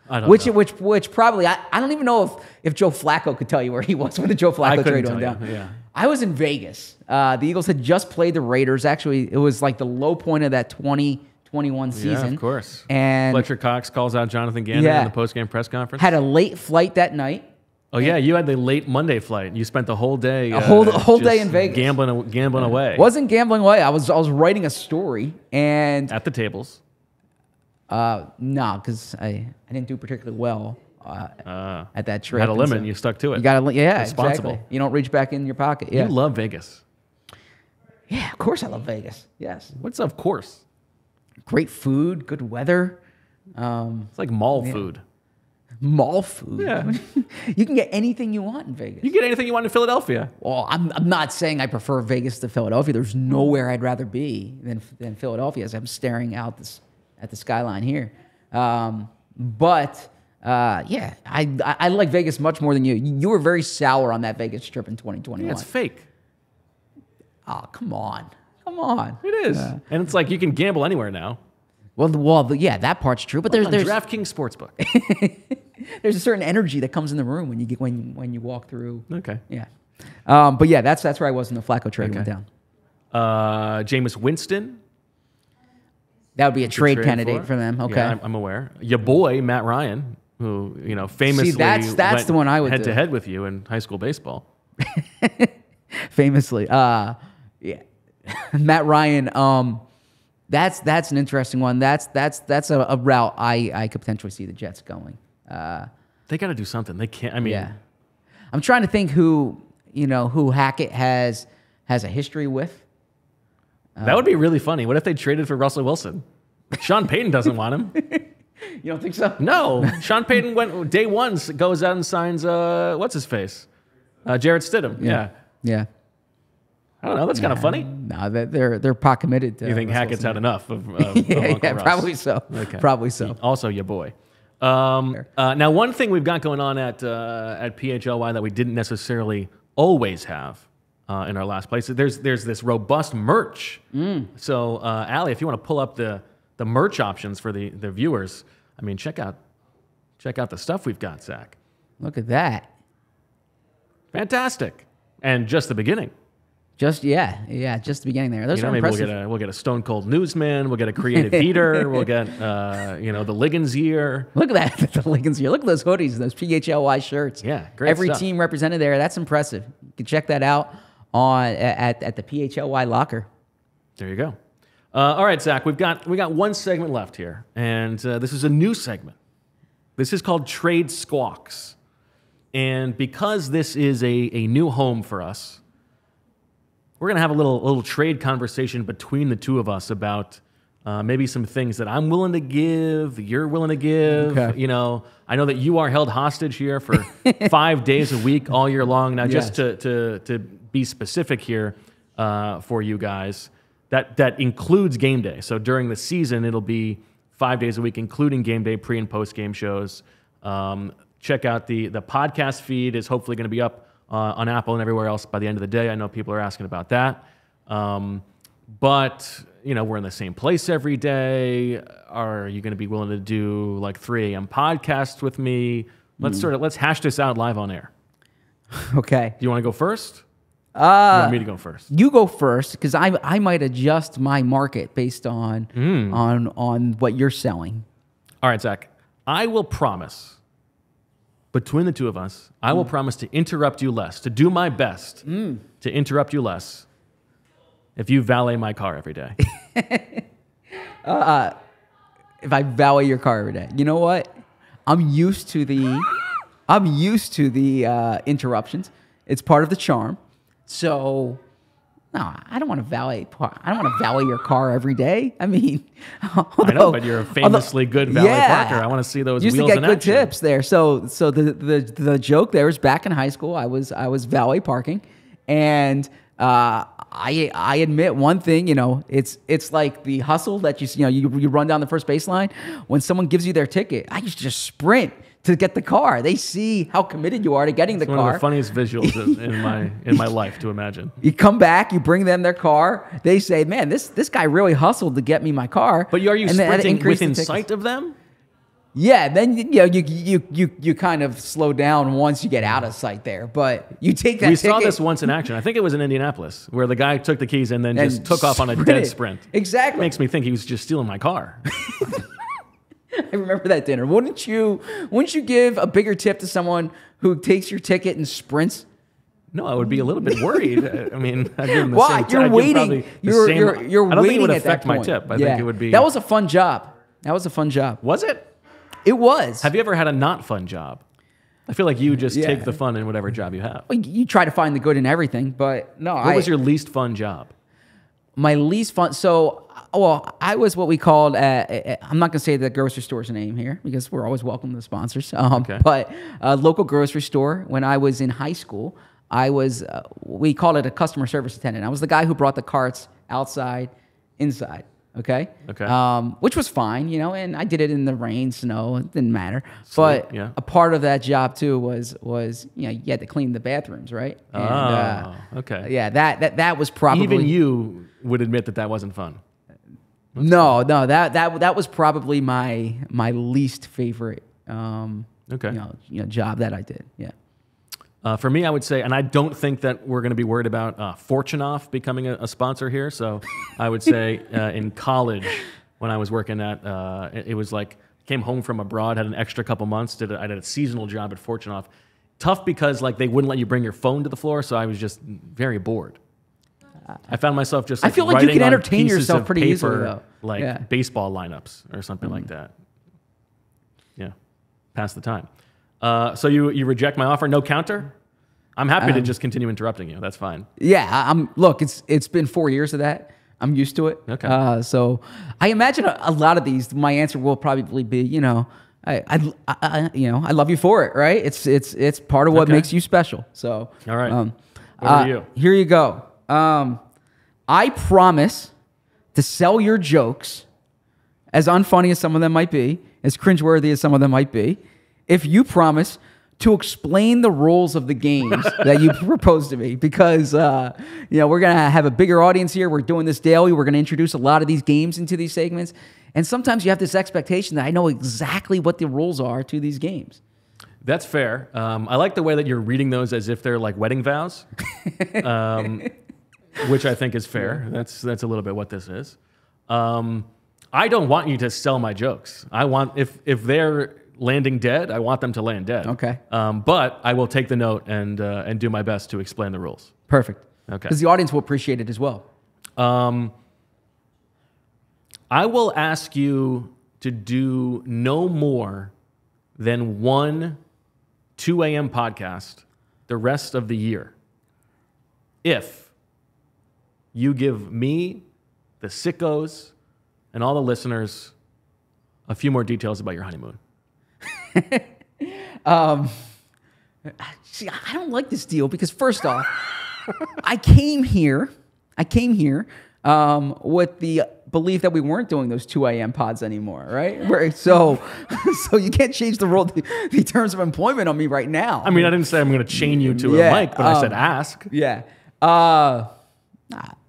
I don't Which, know. which, which probably I, I don't even know if, if Joe Flacco could tell you where he was when the Joe Flacco trade went you, down. yeah. I was in Vegas. Uh, the Eagles had just played the Raiders. Actually, it was like the low point of that 2021 season. Yeah, of course. And Fletcher Cox calls out Jonathan Gannon Yeah. in the post game press conference. had a late flight that night. Oh yeah, you had the late Monday flight. You spent the whole day, uh, A whole- a whole day in Vegas. gambling, gambling away Wasn't gambling away. I was I was writing a story and at the tables. uh, no, because I, I didn't do particularly well uh, Uh, at that you trip. had a limit, so- and you stuck to it. You got to yeah, Responsible. exactly. You don't reach back in your pocket. Yeah, You love Vegas. yeah. Of course, I love Vegas. Yes, What's of course? great food, good weather. Um, It's like mall food. Mall food. Yeah. you can get anything you want in Vegas. You can get anything you want in Philadelphia. Well, I'm, I'm not saying I prefer Vegas to Philadelphia. There's nowhere I'd rather be than, than Philadelphia as I'm staring out this, at the skyline here. Um, but uh, yeah, I, I, I like Vegas much more than you. You were very sour on that Vegas trip in 2021. Yeah, it's fake. oh, come on. Come on. It is. and it's like you can gamble anywhere now. Well, the, well, the, yeah, that part's true. But there's On there's DraftKings Sportsbook. there's a certain energy that comes in the room when you get when when you walk through. okay. Yeah. Um, but yeah, that's that's where I was when the Flacco trade went down. Uh, Jameis Winston. That would be a trade, trade candidate for, them. Okay. Yeah, I'm, I'm aware. Your boy Matt Ryan, who you know famously that's- that's went the one I would head do. to head with you in high school baseball. famously. Uh, yeah, Matt Ryan. Um, that's that's an interesting one. That's that's that's a, a route I I could potentially see the Jets going. Uh, They got to do something. They can't. I mean, yeah, I'm trying to think who you know who Hackett has has a history with. that would be really funny. What if they traded for Russell Wilson? Sean Payton doesn't want him. You don't think so? No, Sean Payton went day one goes out and signs uh what's his face, uh, Jarrett Stidham. Yeah. Yeah. I don't know. That's kind of funny. No, they're they're, they're pot committed. To You think Hackett's had enough of, of, yeah, yeah, probably so. Okay. Probably so. Also, your boy. Um, uh, now, one thing we've got going on at uh, at PHLY that we didn't necessarily always have uh, in our last place. There's there's this robust merch. Mm. So, uh, Allie, if you want to pull up the the merch options for the the viewers, I mean, check out check out the stuff we've got, Zach. Look at that. Fantastic, and just the beginning. Just yeah, yeah, just the beginning there. Those You know, are maybe we'll impressive. get a we'll get a Stone Cold Newsman. We'll get a Creative Heater. We'll get uh, you know the Liggins year. Look at that, the Lincolns here. Look at those hoodies, those PHLY shirts. Yeah, great Every stuff. team represented there. That's impressive. You can check that out on at, at the PHLY locker. There you go. Uh, all right, Zach, we've got we got one segment left here, and uh, this is a new segment. This is called Trade Squawks, and because this is a, a new home for us, we're gonna have a little little trade conversation between the two of us about uh, maybe some things that I'm willing to give, you're willing to give. Okay. You know, I know that you are held hostage here for five days a week all year long. Now, just to to to be specific here uh, for you guys, that that includes game day. So during the season, it'll be five days a week, including game day, pre and post game shows. Um, check out the the podcast feed is hopefully going to be up uh, on Apple and everywhere else by the end of the day. I know people are asking about that. Um, but you know we're in the same place every day. Are you going to be willing to do like 3 a.m. podcasts with me? Let's sort of let's hash this out live on air. Okay. Do you want to go first? Uh, you want me to go first? You go first because I I might adjust my market based on Hmm. on on what you're selling. All right, Zach. I will promise between the two of us, I will mm. promise to interrupt you less, to do my best mm. to interrupt you less if you valet my car every day. Uh, uh, if I valet your car every day. You know what? I'm used to the I'm used to the uh, interruptions. It's part of the charm. So no, I don't want to valet. I don't want to valet your car every day. I mean, I know, but you're a although- famously good valet parker. I want to see those Used wheels to get good action. tips there. So so the, the the joke there was back in high school. I was I was valet parking, and uh, I I admit one thing. You know, it's it's like the hustle that you you know you, you run down the first baseline. When someone gives you their ticket, I used to just sprint to get the car. They see how committed you are to getting the One car. of the funniest visuals in, in my in my life to imagine. you come back, you bring them their car. They say, "Man, this this guy really hustled to get me my car." But are you And sprinting within sight of them? Yeah, then you know you you you you kind of slow down once you get out of sight there, but you take that. we saw this once in action. I think it was in Indianapolis, where the guy took the keys and then and just took off on a dead sprint. Exactly. Makes me think he was just stealing my car. I remember that dinner. Wouldn't you? Wouldn't you give a bigger tip to someone who takes your ticket and sprints? No, I would be a little bit worried. I mean, I'd give the Why? same You're waiting. You're same- you're you're I don't waiting think it would affect my tip. I yeah. think it would be. That was a fun job. That was a fun job. Was it? It was. Have you ever had a not fun job? I feel like you just Yeah. take the fun in whatever job you have. Well, you try to find the good in everything, but no. What I, was your least fun job? my least fun. So, well, I was what we called. Uh, uh, I'm not gonna say the grocery store's name here because we're always welcome to the sponsors. Um, Okay. But a local grocery store. When I was in high school, I was. Uh, we called it a customer service attendant. I was the guy who brought the carts outside, inside. Okay. Okay. Um, which was fine, you know, and I did it in the rain, snow. It didn't matter. but yeah. a part of that job too was was you know you had to clean the bathrooms, right? And, uh, Oh, okay. Yeah, that that that was probably Even you would admit that that wasn't fun. No, no, that that that was probably my my least favorite um Okay. you know, you know job that I did. Yeah. Uh, for me, I would say, and I don't think that we're going to be worried about uh, Fortunoff becoming a, a sponsor here. So I would say uh, in college, when I was working at, uh, it, it was like came home from abroad, had an extra couple months, did a, I did a seasonal job at Fortunoff. Tough because like they wouldn't let you bring your phone to the floor, so I was just very bored. I found myself just. I feel like you can entertain yourself pretty easily, paper, though. like Yeah. Baseball lineups or something like that. Yeah, pass the time. Uh, so you you reject my offer, no counter. I'm happy Um, to just continue interrupting you. That's fine. Yeah, I- I'm look, it's it's been 4 years of that. I'm used to it. Okay. Uh, so I imagine a, a lot of these my answer will probably be, you know, I, I, I you know, I love you for it, right? It's it's it's part of what Okay. makes you special. So All right. Um, uh, you. Here you go. Um, I promise to sell your jokes, as unfunny as some of them might be, as cringeworthy as some of them might be, if you promise to explain the rules of the games that you propose to me. Because, uh, you know, we're going to have a bigger audience here. We're doing this daily. We're going to introduce a lot of these games into these segments. And sometimes you have this expectation that I know exactly what the rules are to these games. That's fair. Um, I like the way that you're reading those as if they're like wedding vows, um, which I think is fair. That's that's a little bit what this is. Um, I don't want you to sell my jokes. I want if if they're landing dead, I want them to land dead. Okay. Um, but I will take the note and uh, and do my best to explain the rules. Perfect. Okay. Because the audience will appreciate it as well. Um, I will ask you to do no more than one 2 a.m. podcast the rest of the year if you give me, the sickos, and all the listeners a few more details about your honeymoon. See, I don't like this deal because first off, I came here, I came here um, with the belief that we weren't doing those 2 a.m. pods anymore, right? Where, so, so you can't change the rule, the, the terms of employment on me right now. I mean, I didn't say I'm going to chain you to Yeah, a mic, but I said um, ask. yeah. Uh,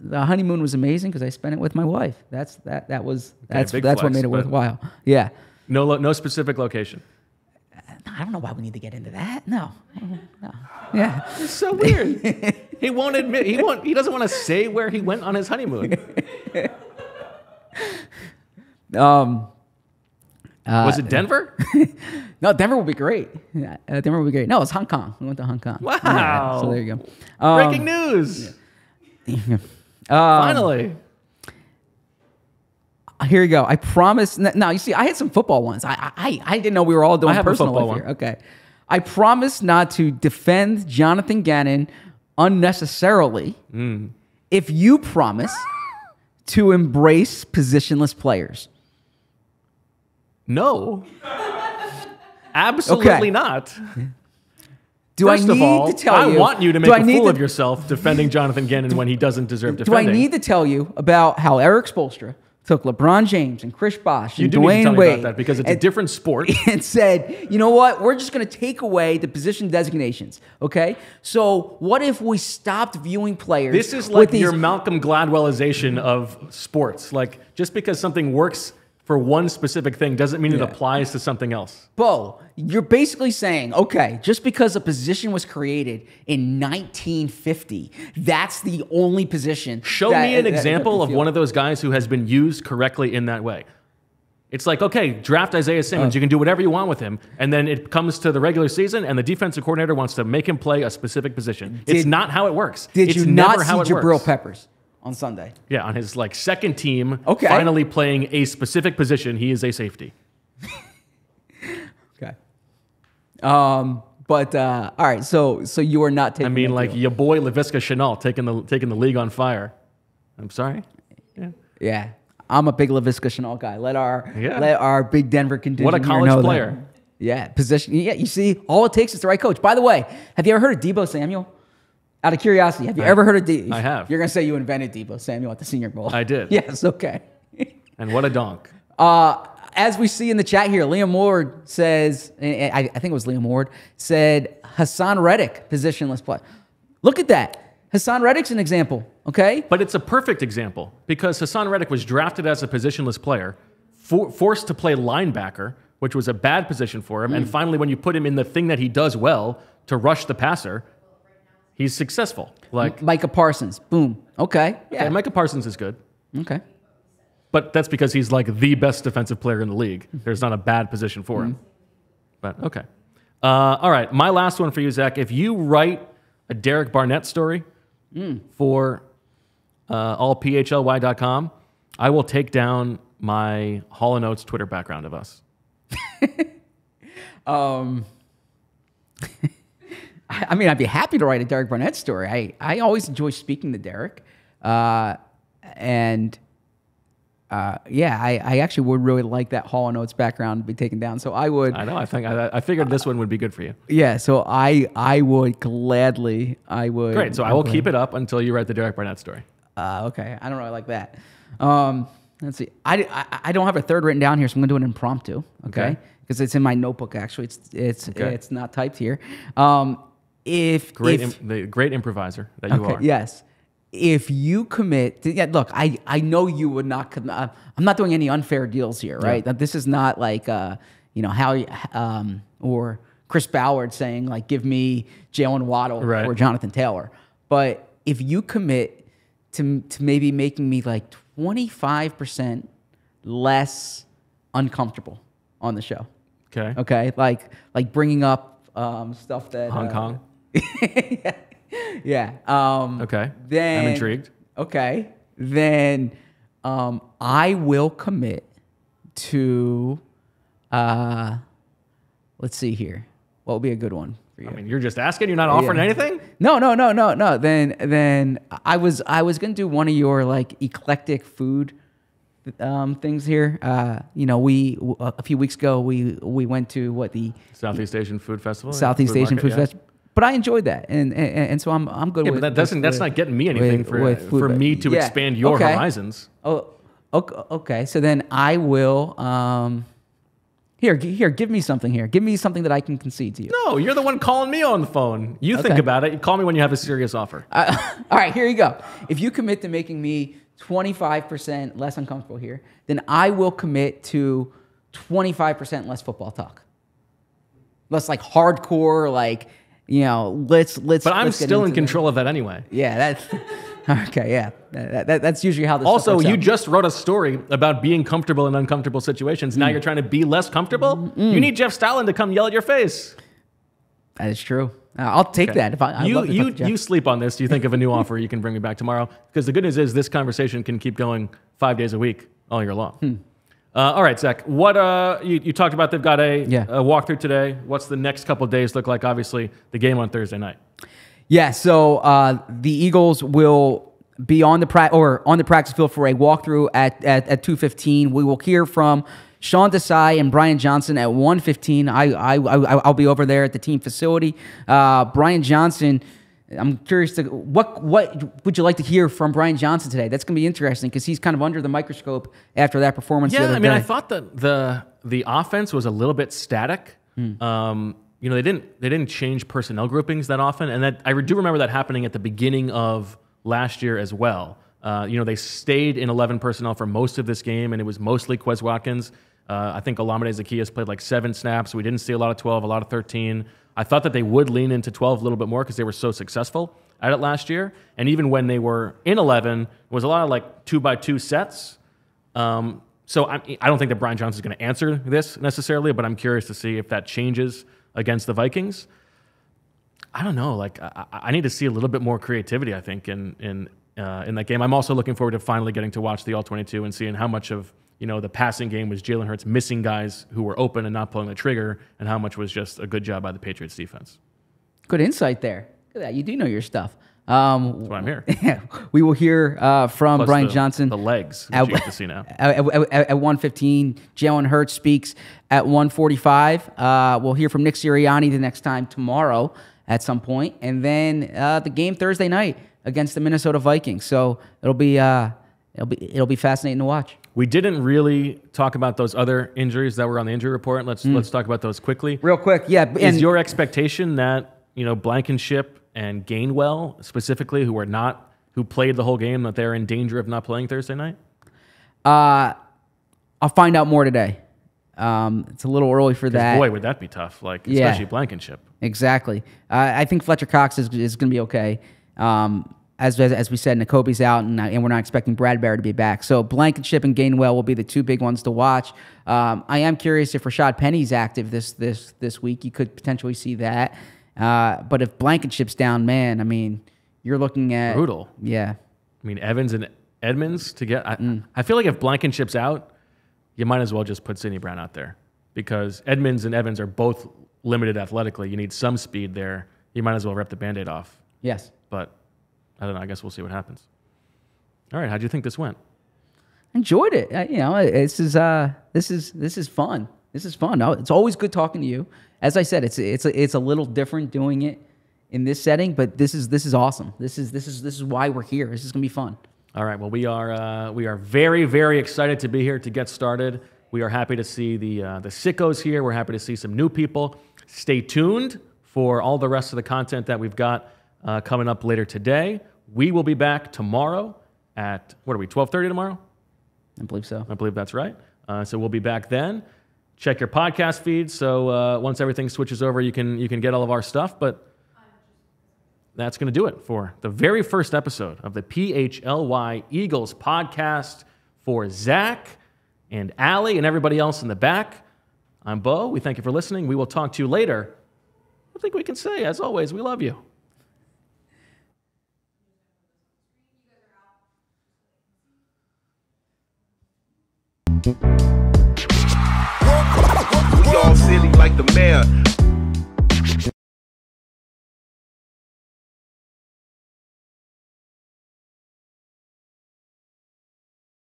the honeymoon was amazing because I spent it with my wife. That's that. That was that's big that's what made it worthwhile. Yeah. No, lo- no specific location. I don't know why we need to get into that. No. no. Yeah. It's so weird. he won't admit. He won't. He doesn't want to say where he went on his honeymoon. Um. Was it Denver? No, Denver would be great. Yeah, uh, Denver would be great. No, it's Hong Kong. We went to Hong Kong. Wow. Yeah, so there you go. Um, Breaking news. Um, Finally. Here you go. I promise. Now you see, I had some football ones. I I, I didn't know we were all doing I have a personal football life here. Okay. I promise not to defend Jonathan Gannon unnecessarily. Hmm. If you promise to embrace positionless players. No. Absolutely Okay. not. Do First I need of all, to tell I you? want you to make a fool to- of yourself defending Jonathan Gannon when he doesn't deserve defending. Do I need to tell you about how Erik Spoelstra took LeBron James and Chris Bosh You and do Dwyane Wade about that because it's a and- different sport. and said, you know what? We're just going to take away the position designations. Okay. So what if we stopped viewing players? This is with like your Malcolm Gladwellization of sports. Like just because something works for one specific thing doesn't mean it applies to something else. Bo, you're basically saying, okay, just because a position was created in 1950, that's the only position. Show that- me an that- that example we of one of those guys who has been used correctly in that way. It's like, okay, draft Isaiah Uh. Simmons. you can do whatever you want with him. And then it comes to the regular season, and the defensive coordinator wants to make him play a specific position. it's not how it works. Did it's you not see Jabril works. Peppers on Sunday? Yeah, on his like second team, Okay. finally playing a specific position, he is a safety. Okay. Um, but uh, all right, so so you are not taking. I mean, like deal. your boy Laviska Shenault taking the taking the league on fire. I'm sorry. Yeah. Yeah. I'm a big Laviska Shenault guy. Let our Yeah. let our big Denver contingent What a college know that. player. Yeah, position. Yeah, you see, all it takes is the right coach. By the way, have you ever heard of Deebo Samuel? Out of curiosity, have you ever heard of Deebo? I have. You're gonna say you invented Deebo Samuel at the Senior Bowl. I did. Yes. Okay. And what a donk. Uh, as we see in the chat here, Liam Ward says, eh, eh, I, I think it was Liam Ward, said Haason Reddick, positionless play. Look at that. Haason Reddick's an example, okay? But it's a perfect example because Hassan Reddick was drafted as a positionless player, for, forced to play linebacker, which was a bad position for him. And mm. finally, when you put him in the thing that he does well to rush the passer, he's successful. Like, Micah Parsons, boom. Okay. Yeah. okay, Micah Parsons is good, okay. but that's because he's like the best defensive player in the league. There's not a bad position for him. But okay. Uh, all right. My last one for you, Zach. If you write a Derek Barnett story for uh, allphly.com, I will take down my Hall and Oates Twitter background of us. Um, I mean, I'd be happy to write a Derek Barnett story. I, I always enjoy speaking to Derek. Uh, and uh, yeah, I, I actually would really like that Hall and Oates background to be taken down. So I would, I know. I think I, I figured this one would be good for you. yeah. So I I would gladly, I would. Great. So I will keep it up until you write the Derek Barnett story. Uh, okay, I don't really like that. Um, let's see. I, I, I don't have a third written down here, so I'm gonna do an impromptu. Okay, Okay. because it's in my notebook. Actually, it's it's Okay. it's not typed here. Um, if Great, if, im- the great improviser that you okay, are. yes. If you commit, to, yeah, look, I, I know you would not. Com- uh, I'm not doing any unfair deals here, right? That This is not like, uh, you know, how um, or Chris Ballard saying like, give me Jaylen Waddle Right. or Jonathan Taylor. But if you commit to to maybe making me like 25 percent less uncomfortable on the show, Okay. okay, like like bringing up um, stuff that Hong uh, Kong. yeah. Um, Okay. Then I'm intrigued. Okay. Then um, I will commit to. Uh, let's see here. What would be a good one for you? I mean, you're just asking. You're not offering Yeah. anything. no, no, no, no, no. Then then I was I was gonna do one of your like eclectic food um, things here. Uh, you know, we a few weeks ago we we went to what the Southeast Asian Food Festival. yeah, Southeast Asian market, Food yeah. Festival. But I enjoyed that, and and, and so I'm I'm good Yeah, with. but that doesn't. with- That's not getting me anything with- for with for me to yeah, expand your okay. horizons. Oh, okay, okay. So then I will. Um, here, here, give me something here. Give me something that I can concede to you. No, you're the one calling me on the phone. You think about it. You call me when you have a serious offer. Uh, all right, here you go. If you commit to making me 25% less uncomfortable here, then I will commit to 25% less football talk. Less like hardcore, like you know, let's let's. but I'm let's still in control of that anyway. Yeah, that's okay. Yeah, that, that, that's usually how this. Also, you out. just wrote a story about being comfortable in uncomfortable situations. Mm. Now you're trying to be less comfortable. You need Jeff Stoutland to come yell at your face. that is true. Uh, I'll take that. If I, I'd you you you sleep on this. You think of a new offer you can bring me back tomorrow. Because the good news is this conversation can keep going five days a week all year long. Hmm. Uh, all right, Zach. What uh, you, you talked about? They've got a, Yeah. a walkthrough today. What's the next couple days look like? Obviously, the game on Thursday night. Yeah, so uh, the Eagles will be on the pra- or on the practice field for a walkthrough at at, at two fifteen. We will hear from Sean Desai and Brian Johnson at one fifteen. I, I I I'll be over there at the team facility. Uh, Brian Johnson. I'm curious to what what would you like to hear from Brian Johnson today? That's going to be interesting because he's kind of under the microscope after that performance. the Yeah, I mean, day. I thought that the the offense was a little bit static. Hmm. Um, you know, they didn't they didn't change personnel groupings that often, and that I do remember that happening at the beginning of last year as well. Uh, you know, they stayed in 11 personnel for most of this game, and it was mostly Quez Watkins. Uh, I think Olamide Zaccheaus played like seven snaps. We didn't see a lot of 12, a lot of 13. I thought that they would lean into 12 a little bit more because they were so successful at it last year. And even when they were in 11, it was a lot of like two by two sets. Um, so I, I don't think that Brian Johnson is going to answer this necessarily, but I'm curious to see if that changes against the Vikings. I don't know. Like I, I need to see a little bit more creativity. I think in in uh, in that game. I'm also looking forward to finally getting to watch the All 22 and seeing how much of you know the passing game was Jalen Hurts missing guys who were open and not pulling the trigger, and how much was just a good job by the Patriots defense. Good insight there. Look at that. You do know your stuff. Um, That's why I'm here. we will hear uh, from Plus Brian the- Johnson. The legs, At- you to see now. at, at, at, at 115. Jalen Hurts speaks at 145. Uh, we'll hear from Nick Sirianni the next time tomorrow at some point, and then uh, the game Thursday night against the Minnesota Vikings. So it'll be uh, it'll be it'll be fascinating to watch. We didn't really talk about those other injuries that were on the injury report. Let's let's talk about those quickly. Real quick, yeah. Is And your expectation that you know Blankenship and Gainwell specifically, who were not who played the whole game, that they're in danger of not playing Thursday night? uh, I'll find out more today. Um, it's a little early for that. Boy, would that be tough! Like Yeah. especially Blankenship. Exactly. Uh, I think Fletcher Cox is, is going to be okay. Um, as, as, as we said, N'Kobe's out, and, uh, and we're not expecting Bradberry to be back. So Blankenship and Gainwell will be the two big ones to watch. Um, I am curious if Rashaad Penny's active this this this week. You could potentially see that. Uh, but if Blankenship's down, man, I mean, you're looking at Brutal. Yeah. I mean, Evans and Edmonds to get. I, Mm. I feel like if Blankenship's out, you might as well just put Sydney Brown out there because Edmonds and Evans are both limited athletically. You need some speed there. You might as well rip the band aid off. Yes. But I don't know. I guess we'll see what happens. All right. How do you think this went? enjoyed it. Uh, you know, this is uh, this is this is fun. This is fun. It's always good talking to you. As I said, it's it's a, it's a little different doing it in this setting, but this is this is awesome. This is this is this is why we're here. This is gonna be fun. All right. Well, we are uh, we are very very excited to be here to get started. We are happy to see the uh, the sickos here. We're happy to see some new people. Stay tuned for all the rest of the content that we've got uh, coming up later today. We will be back tomorrow at what are we? Twelve thirty tomorrow. I believe so. I believe that's right. Uh, so we'll be back then. Check your podcast feed. So uh, once everything switches over, you can you can get all of our stuff. But that's going to do it for the very first episode of the PHLY Eagles podcast for Zach and Allie and everybody else in the back. I'm Bo. We thank you for listening. We will talk to you later. I think we can say, as always, we love you. Like the mayor.